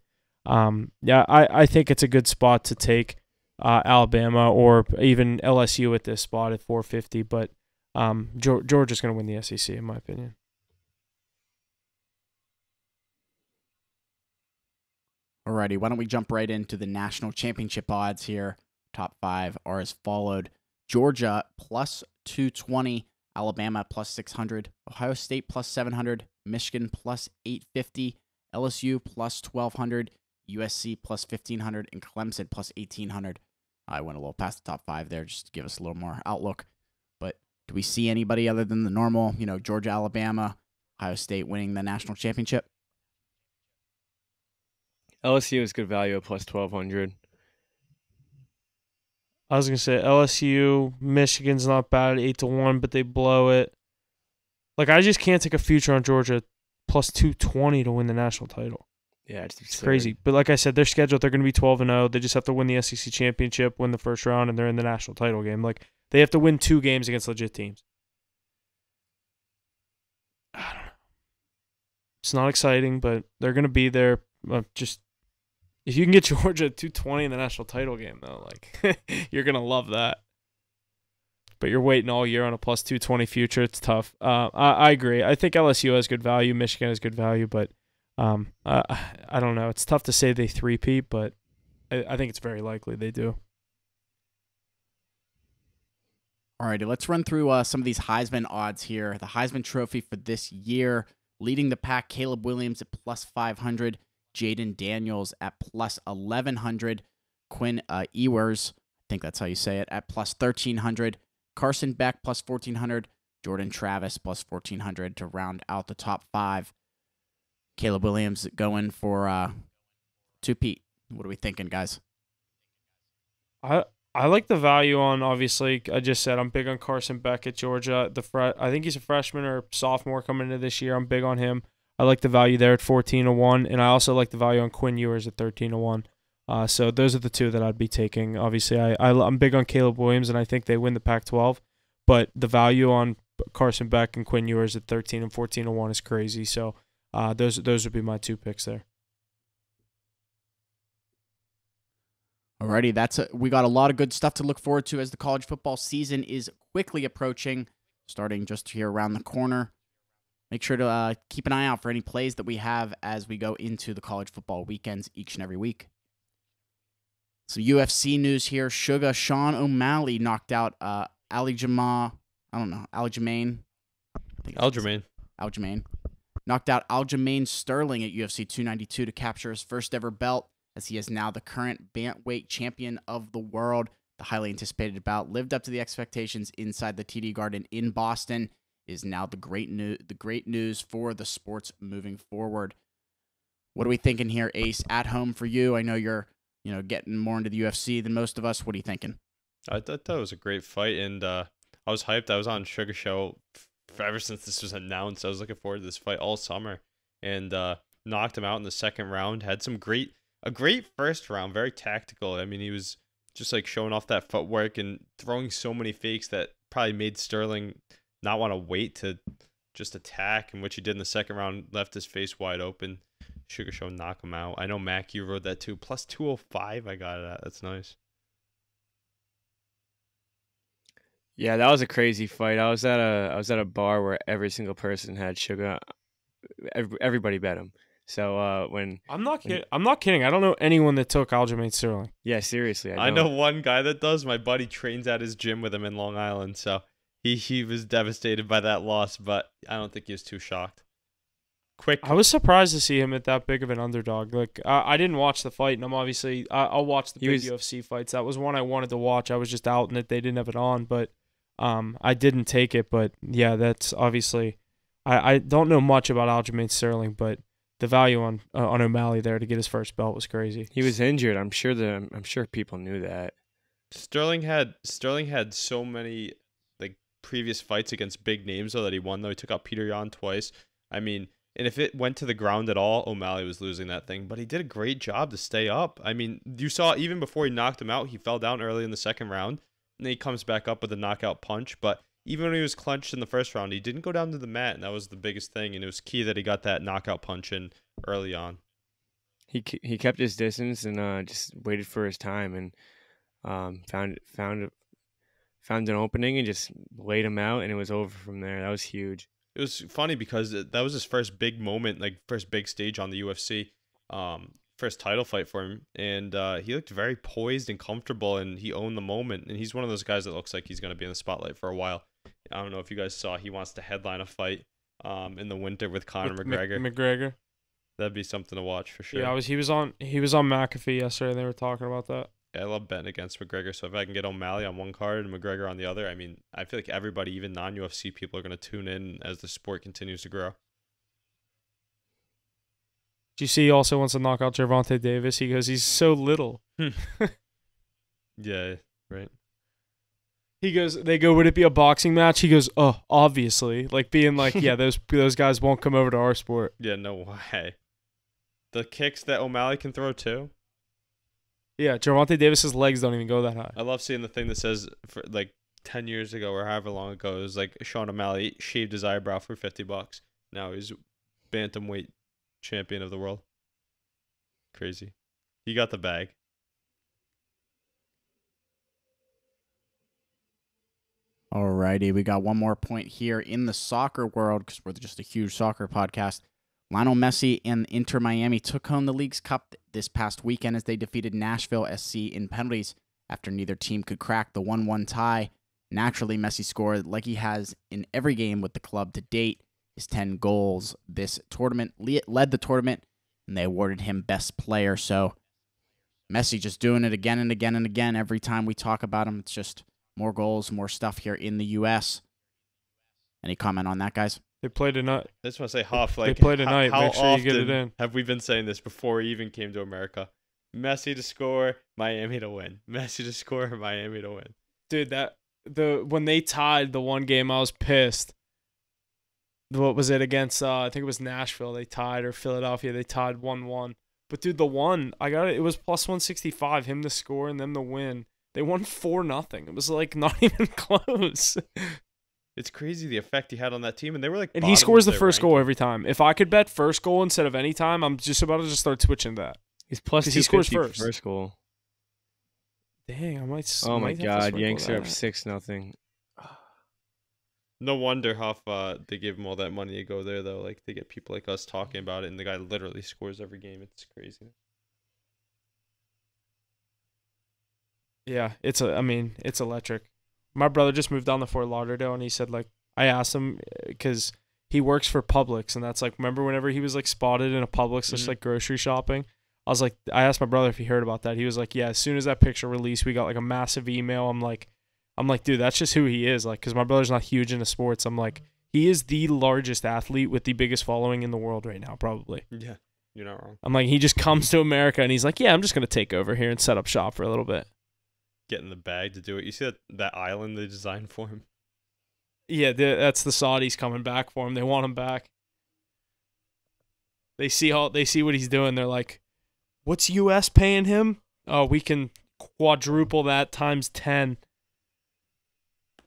um, yeah, I, I think it's a good spot to take uh, Alabama or even LSU at this spot at 450. But um, Georgia's going to win the SEC in my opinion. Alrighty, why don't we jump right into the national championship odds here? Top five are as followed Georgia plus 220, Alabama plus 600, Ohio State plus 700, Michigan plus 850, LSU plus 1200, USC plus 1500, and Clemson plus 1800. I went a little past the top five there just to give us a little more outlook. But do we see anybody other than the normal, you know, Georgia, Alabama, Ohio State winning the national championship? LSU is good value at plus twelve hundred. I was gonna say LSU, Michigan's not bad at eight to one, but they blow it. Like I just can't take a future on Georgia plus two twenty to win the national title. Yeah, it's, It's crazy. But like I said, they're scheduled. They're gonna be twelve and zero. They just have to win the SEC championship, win the first round, and they're in the national title game. Like they have to win two games against legit teams. I don't know. It's not exciting, but they're gonna be there. Uh, just if you can get Georgia 220 in the national title game, though, like you're gonna love that. But you're waiting all year on a plus 220 future. It's tough. Uh, I, I agree. I think LSU has good value. Michigan has good value, but um, uh, I don't know. It's tough to say they three-peat, but I, I think it's very likely they do. All righty, let's run through uh, some of these Heisman odds here. The Heisman Trophy for this year, leading the pack, Caleb Williams at plus 500, Jayden Daniels at plus 1100, Quinn uh, Ewers, I think that's how you say it, at plus 1300, Carson Beck plus 1400, Jordan Travis plus 1400 to round out the top five. Caleb Williams going for uh, two Pete. What are we thinking, guys? I I like the value on obviously. I just said I'm big on Carson Beck at Georgia. The fre- I think he's a freshman or sophomore coming into this year. I'm big on him. I like the value there at 14 to one, and I also like the value on Quinn Ewers at 13 to one. Uh, so those are the two that I'd be taking. Obviously, I, I I'm big on Caleb Williams, and I think they win the Pac-12. But the value on Carson Beck and Quinn Ewers at 13 and 14 to one is crazy. So uh, those those would be my two picks there. Alrighty, that's a, we got a lot of good stuff to look forward to as the college football season is quickly approaching, starting just here around the corner. Make sure to uh, keep an eye out for any plays that we have as we go into the college football weekends each and every week. Some UFC news here. Sugar Sean O'Malley knocked out uh, Ali Jamal. I don't know Aljamain. Aljamain. Aljamain knocked out Aljamain Sterling at UFC 292 to capture his first ever belt as he is now the current bantweight champion of the world. The highly anticipated bout lived up to the expectations inside the TD Garden in Boston. Is now the great news. The great news for the sports moving forward. What are we thinking here, Ace? At home for you? I know you're, you know, getting more into the UFC than most of us. What are you thinking? I thought that was a great fight, and uh, I was hyped. I was on Sugar Show ever since this was announced. I was looking forward to this fight all summer, and uh, knocked him out in the second round. Had some great a great first round, very tactical. I mean, he was just like showing off that footwork and throwing so many fakes that probably made Sterling not want to wait to just attack. And what he did in the second round left his face wide open. Sugar Show knock him out. I know Mac, you rode that too. Plus 205, I got it at. That's nice. Yeah, that was a crazy fight. I was at a I was at a bar where every single person had sugar. Everybody bet him. So uh, when I'm not kidding, I'm not kidding. I don't know anyone that took Aljamain Sterling. Yeah, seriously, I, I know one guy that does. My buddy trains at his gym with him in Long Island, so he he was devastated by that loss, but I don't think he was too shocked. Quick, I was surprised to see him at that big of an underdog. Like I, I didn't watch the fight, and I'm obviously I, will watch the big was, UFC fights. That was one I wanted to watch. I was just out in it; they didn't have it on, but um, I didn't take it. But yeah, that's obviously I I don't know much about Aljamain Sterling, but the value on uh, on O'Malley there to get his first belt was crazy. He was injured. I'm sure that I'm sure people knew that. Sterling had Sterling had so many like previous fights against big names though that he won though. He took out Petr Yan twice. I mean, and if it went to the ground at all, O'Malley was losing that thing. But he did a great job to stay up. I mean, you saw even before he knocked him out, he fell down early in the second round. And then he comes back up with a knockout punch. But even when he was clenched in the first round, he didn't go down to the mat, and that was the biggest thing. And it was key that he got that knockout punch in early on. He he kept his distance and uh, just waited for his time, and um, found found found an opening and just laid him out, and it was over from there. That was huge. It was funny because that was his first big moment, like first big stage on the UFC. Um, first title fight for him, and uh, he looked very poised and comfortable, and he owned the moment. And he's one of those guys that looks like he's going to be in the spotlight for a while. I don't know if you guys saw he wants to headline a fight um, in the winter with Conor with McGregor. McGregor. That'd be something to watch for sure. Yeah, I was. He was on. He was on McAfee yesterday. and They were talking about that. I love betting against McGregor. So if I can get O'Malley on one card and McGregor on the other, I mean, I feel like everybody, even non UFC people, are going to tune in as the sport continues to grow. Do you see? He also wants to knock out Gervonta Davis. He goes, he's so little. Hmm. yeah, right. He goes, they go, would it be a boxing match? He goes, oh, obviously. Like being like, yeah, those those guys won't come over to our sport. Yeah, no way. The kicks that O'Malley can throw too. Yeah, Gervonta Davis's legs don't even go that high. I love seeing the thing that says for like ten years ago or however long ago it was like Sean O'Malley shaved his eyebrow for fifty bucks. Now he's bantamweight champion of the world. Crazy. He got the bag. Alrighty, we got one more point here in the soccer world because we're just a huge soccer podcast. Lionel Messi and Inter Miami took home the Leagues Cup this past weekend as they defeated Nashville SC in penalties after neither team could crack the 1 1 tie. Naturally, Messi scored like he has in every game with the club to date. His 10 goals this tournament led the tournament, and they awarded him Best Player. So, Messi just doing it again and again and again. Every time we talk about him, it's just more goals, more stuff here in the U.S. Any comment on that, guys? They played tonight. I just want to say, They like play tonight. How Make sure you get it in. Have we been saying this before he even came to America? Messi to score, Miami to win. Messi to score, Miami to win. Dude, that the when they tied the one game, I was pissed. What was it against? Uh, I think it was Nashville. They tied or Philadelphia. They tied one one. But dude, the one I got it. It was plus one sixty five. Him to score and them to win. They won four nothing. It was like not even close. It's crazy the effect he had on that team, and they were like. And he scores the their first goal every time. If I could bet first goal instead of any time, I'm just about to just start switching that. He's plus he scores first. First goal. Dang, I might. s- Oh my might have to God, Yanks are up six nothing. No wonder Huff uh, they gave him all that money to go there though. Like they get people like us talking about it, and the guy literally scores every game. It's crazy. Yeah, it's a. I mean, it's electric. My brother just moved down to Fort Lauderdale, and he said like I asked him because he works for Publix, and that's like remember whenever he was like spotted in a Publix just Mhm. like grocery shopping. I was like, I asked my brother if he heard about that. He was like, yeah. As soon as that picture released, we got like a massive email. I'm like, I'm like, dude, that's just who he is. Like, cause my brother's not huge into sports. I'm like, he is the largest athlete with the biggest following in the world right now, probably. Yeah, you're not wrong. I'm like, he just comes to America and he's like, yeah, I'm just gonna take over here and set up shop for a little bit. Get in the bag to do it. You see that that island they designed for him? Yeah, the, that's the Saudis coming back for him. They want him back. They see all they see what he's doing. They're like, "What's U.S. paying him? Oh, we can quadruple that times ten.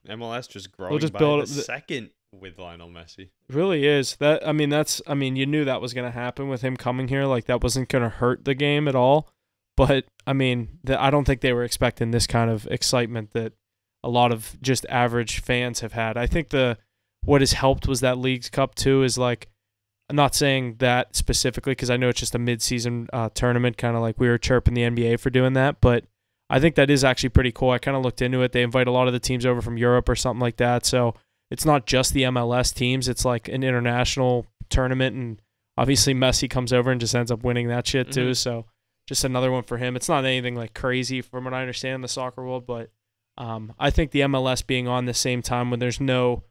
MLS just growing we'll just by build the the- second with Lionel Messi. Really is that? I mean, that's. I mean, you knew that was gonna happen with him coming here. Like that wasn't gonna hurt the game at all. But I mean, the, I don't think they were expecting this kind of excitement that a lot of just average fans have had. I think the what has helped was that Leagues Cup too. Is like I'm not saying that specifically because I know it's just a mid-season uh, tournament, kind of like we were chirping the NBA for doing that. But I think that is actually pretty cool. I kind of looked into it. They invite a lot of the teams over from Europe or something like that. So it's not just the MLS teams. It's like an international tournament, and obviously Messi comes over and just ends up winning that shit too. Mhm. So just another one for him. It's not anything like crazy from what I understand in the soccer world, but um, I think the MLS being on the same time when there's no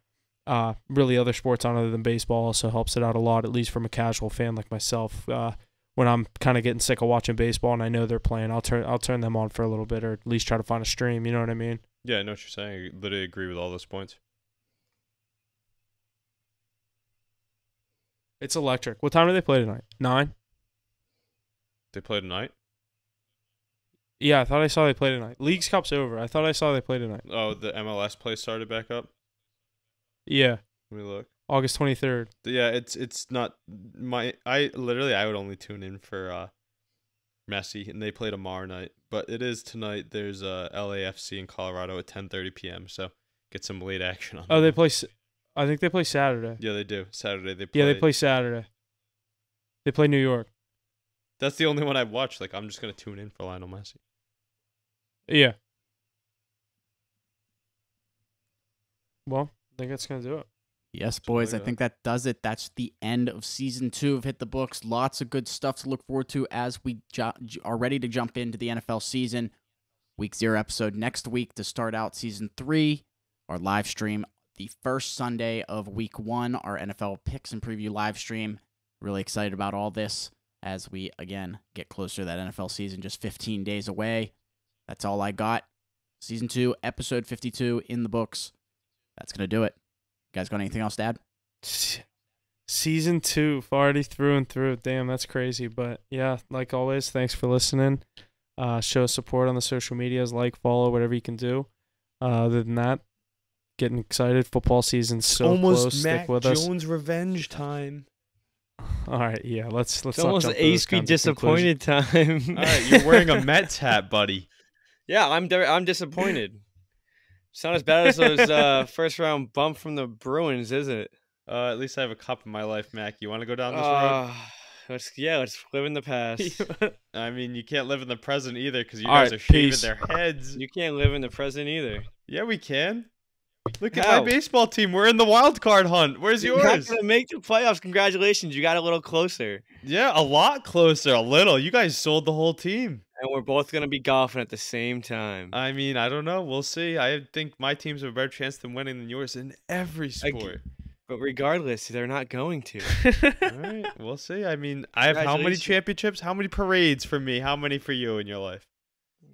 uh, really other sports on other than baseball also helps it out a lot, at least from a casual fan like myself. Uh, when I'm kind of getting sick of watching baseball and I know they're playing, I'll turn I'll turn them on for a little bit, or at least try to find a stream. You know what I mean? Yeah, I know what you're saying. I literally agree with all those points. It's electric. What time do they play tonight? Nine. They play tonight. Yeah, I thought I saw they play tonight. Leagues Cup's over. I thought I saw they play tonight. Oh, the MLS play started back up. Yeah, Let me look. August twenty third. Yeah, it's it's not my. I literally I would only tune in for uh, Messi, and they play tomorrow night. But it is tonight. There's uh, LAFC in Colorado at 10:30 p.m. So get some late action on. Oh, they that. play. s- I think they play Saturday. Yeah, they do. Saturday they play. Yeah, they play Saturday. They play New York. That's the only one I watch. Like I'm just gonna tune in for Lionel Messi. Yeah. Well, I think that's gonna do it. Yes, boys. like I that. think that does it. That's the end of season two of Hit the Books. Lots of good stuff to look forward to as we ju- ju- are ready to jump into the NFL season. Week zero episode next week to start out season three. Our live stream the first Sunday of week one. Our NFL picks and preview live stream. Really excited about all this as we again get closer to that NFL season. Just 15 days away. That's all I got. Season two, episode 52 in the books. That's gonna do it. You guys got anything else to add? Season two, already through and through. Damn, that's crazy. But yeah, like always, thanks for listening. Uh, show support on the social medias, like, follow, whatever you can do. Uh, other than that, getting excited. Football season so close. Stick with us. revenge time. All right, yeah. Let's let's It's almost ace be kinds of conclusions. disappointed time. All right, you're wearing a Mets hat, buddy. Yeah, I'm I'm disappointed. It's not as bad as those uh, first round bump from the Bruins, is it? Uh, at least I have a cup in my life, Mac. You want to go down this Uh, let's yeah, let's live in the past. I mean, you can't live in the present either because you All guys right, are shaving peace. their heads. you can't live in the present either. Yeah, we can. Look at How? my baseball team. We're in the wild card hunt. Where's You're yours? gonna make the playoffs. Congratulations, you got a little closer, Yeah, a lot closer. A little. You guys sold the whole team. and we're both gonna be golfing at the same time. I mean, I don't know. We'll see. I think my teams have a better chance than winning than yours in every sport. But regardless, they're not going to. All right, we'll see. I mean, I have how many championships? How many parades for me? How many for you in your life?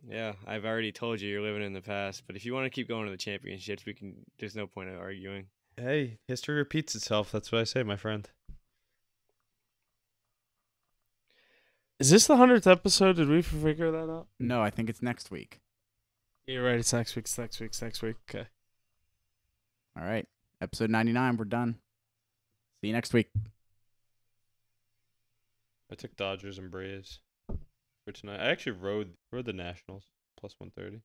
Yeah, I've already told you you're living in the past. But if you want to keep going to the championships, we can. There's no point of arguing. Hey, history repeats itself. That's what I say, my friend. Is this the hundredth episode? Did we figure that out? No, I think it's next week. You're right. It's next week. It's next week. It's next week. Okay. All right. Episode 99. We're done. See you next week. I took Dodgers and Braves for tonight. I actually rode rode the Nationals plus one thirty.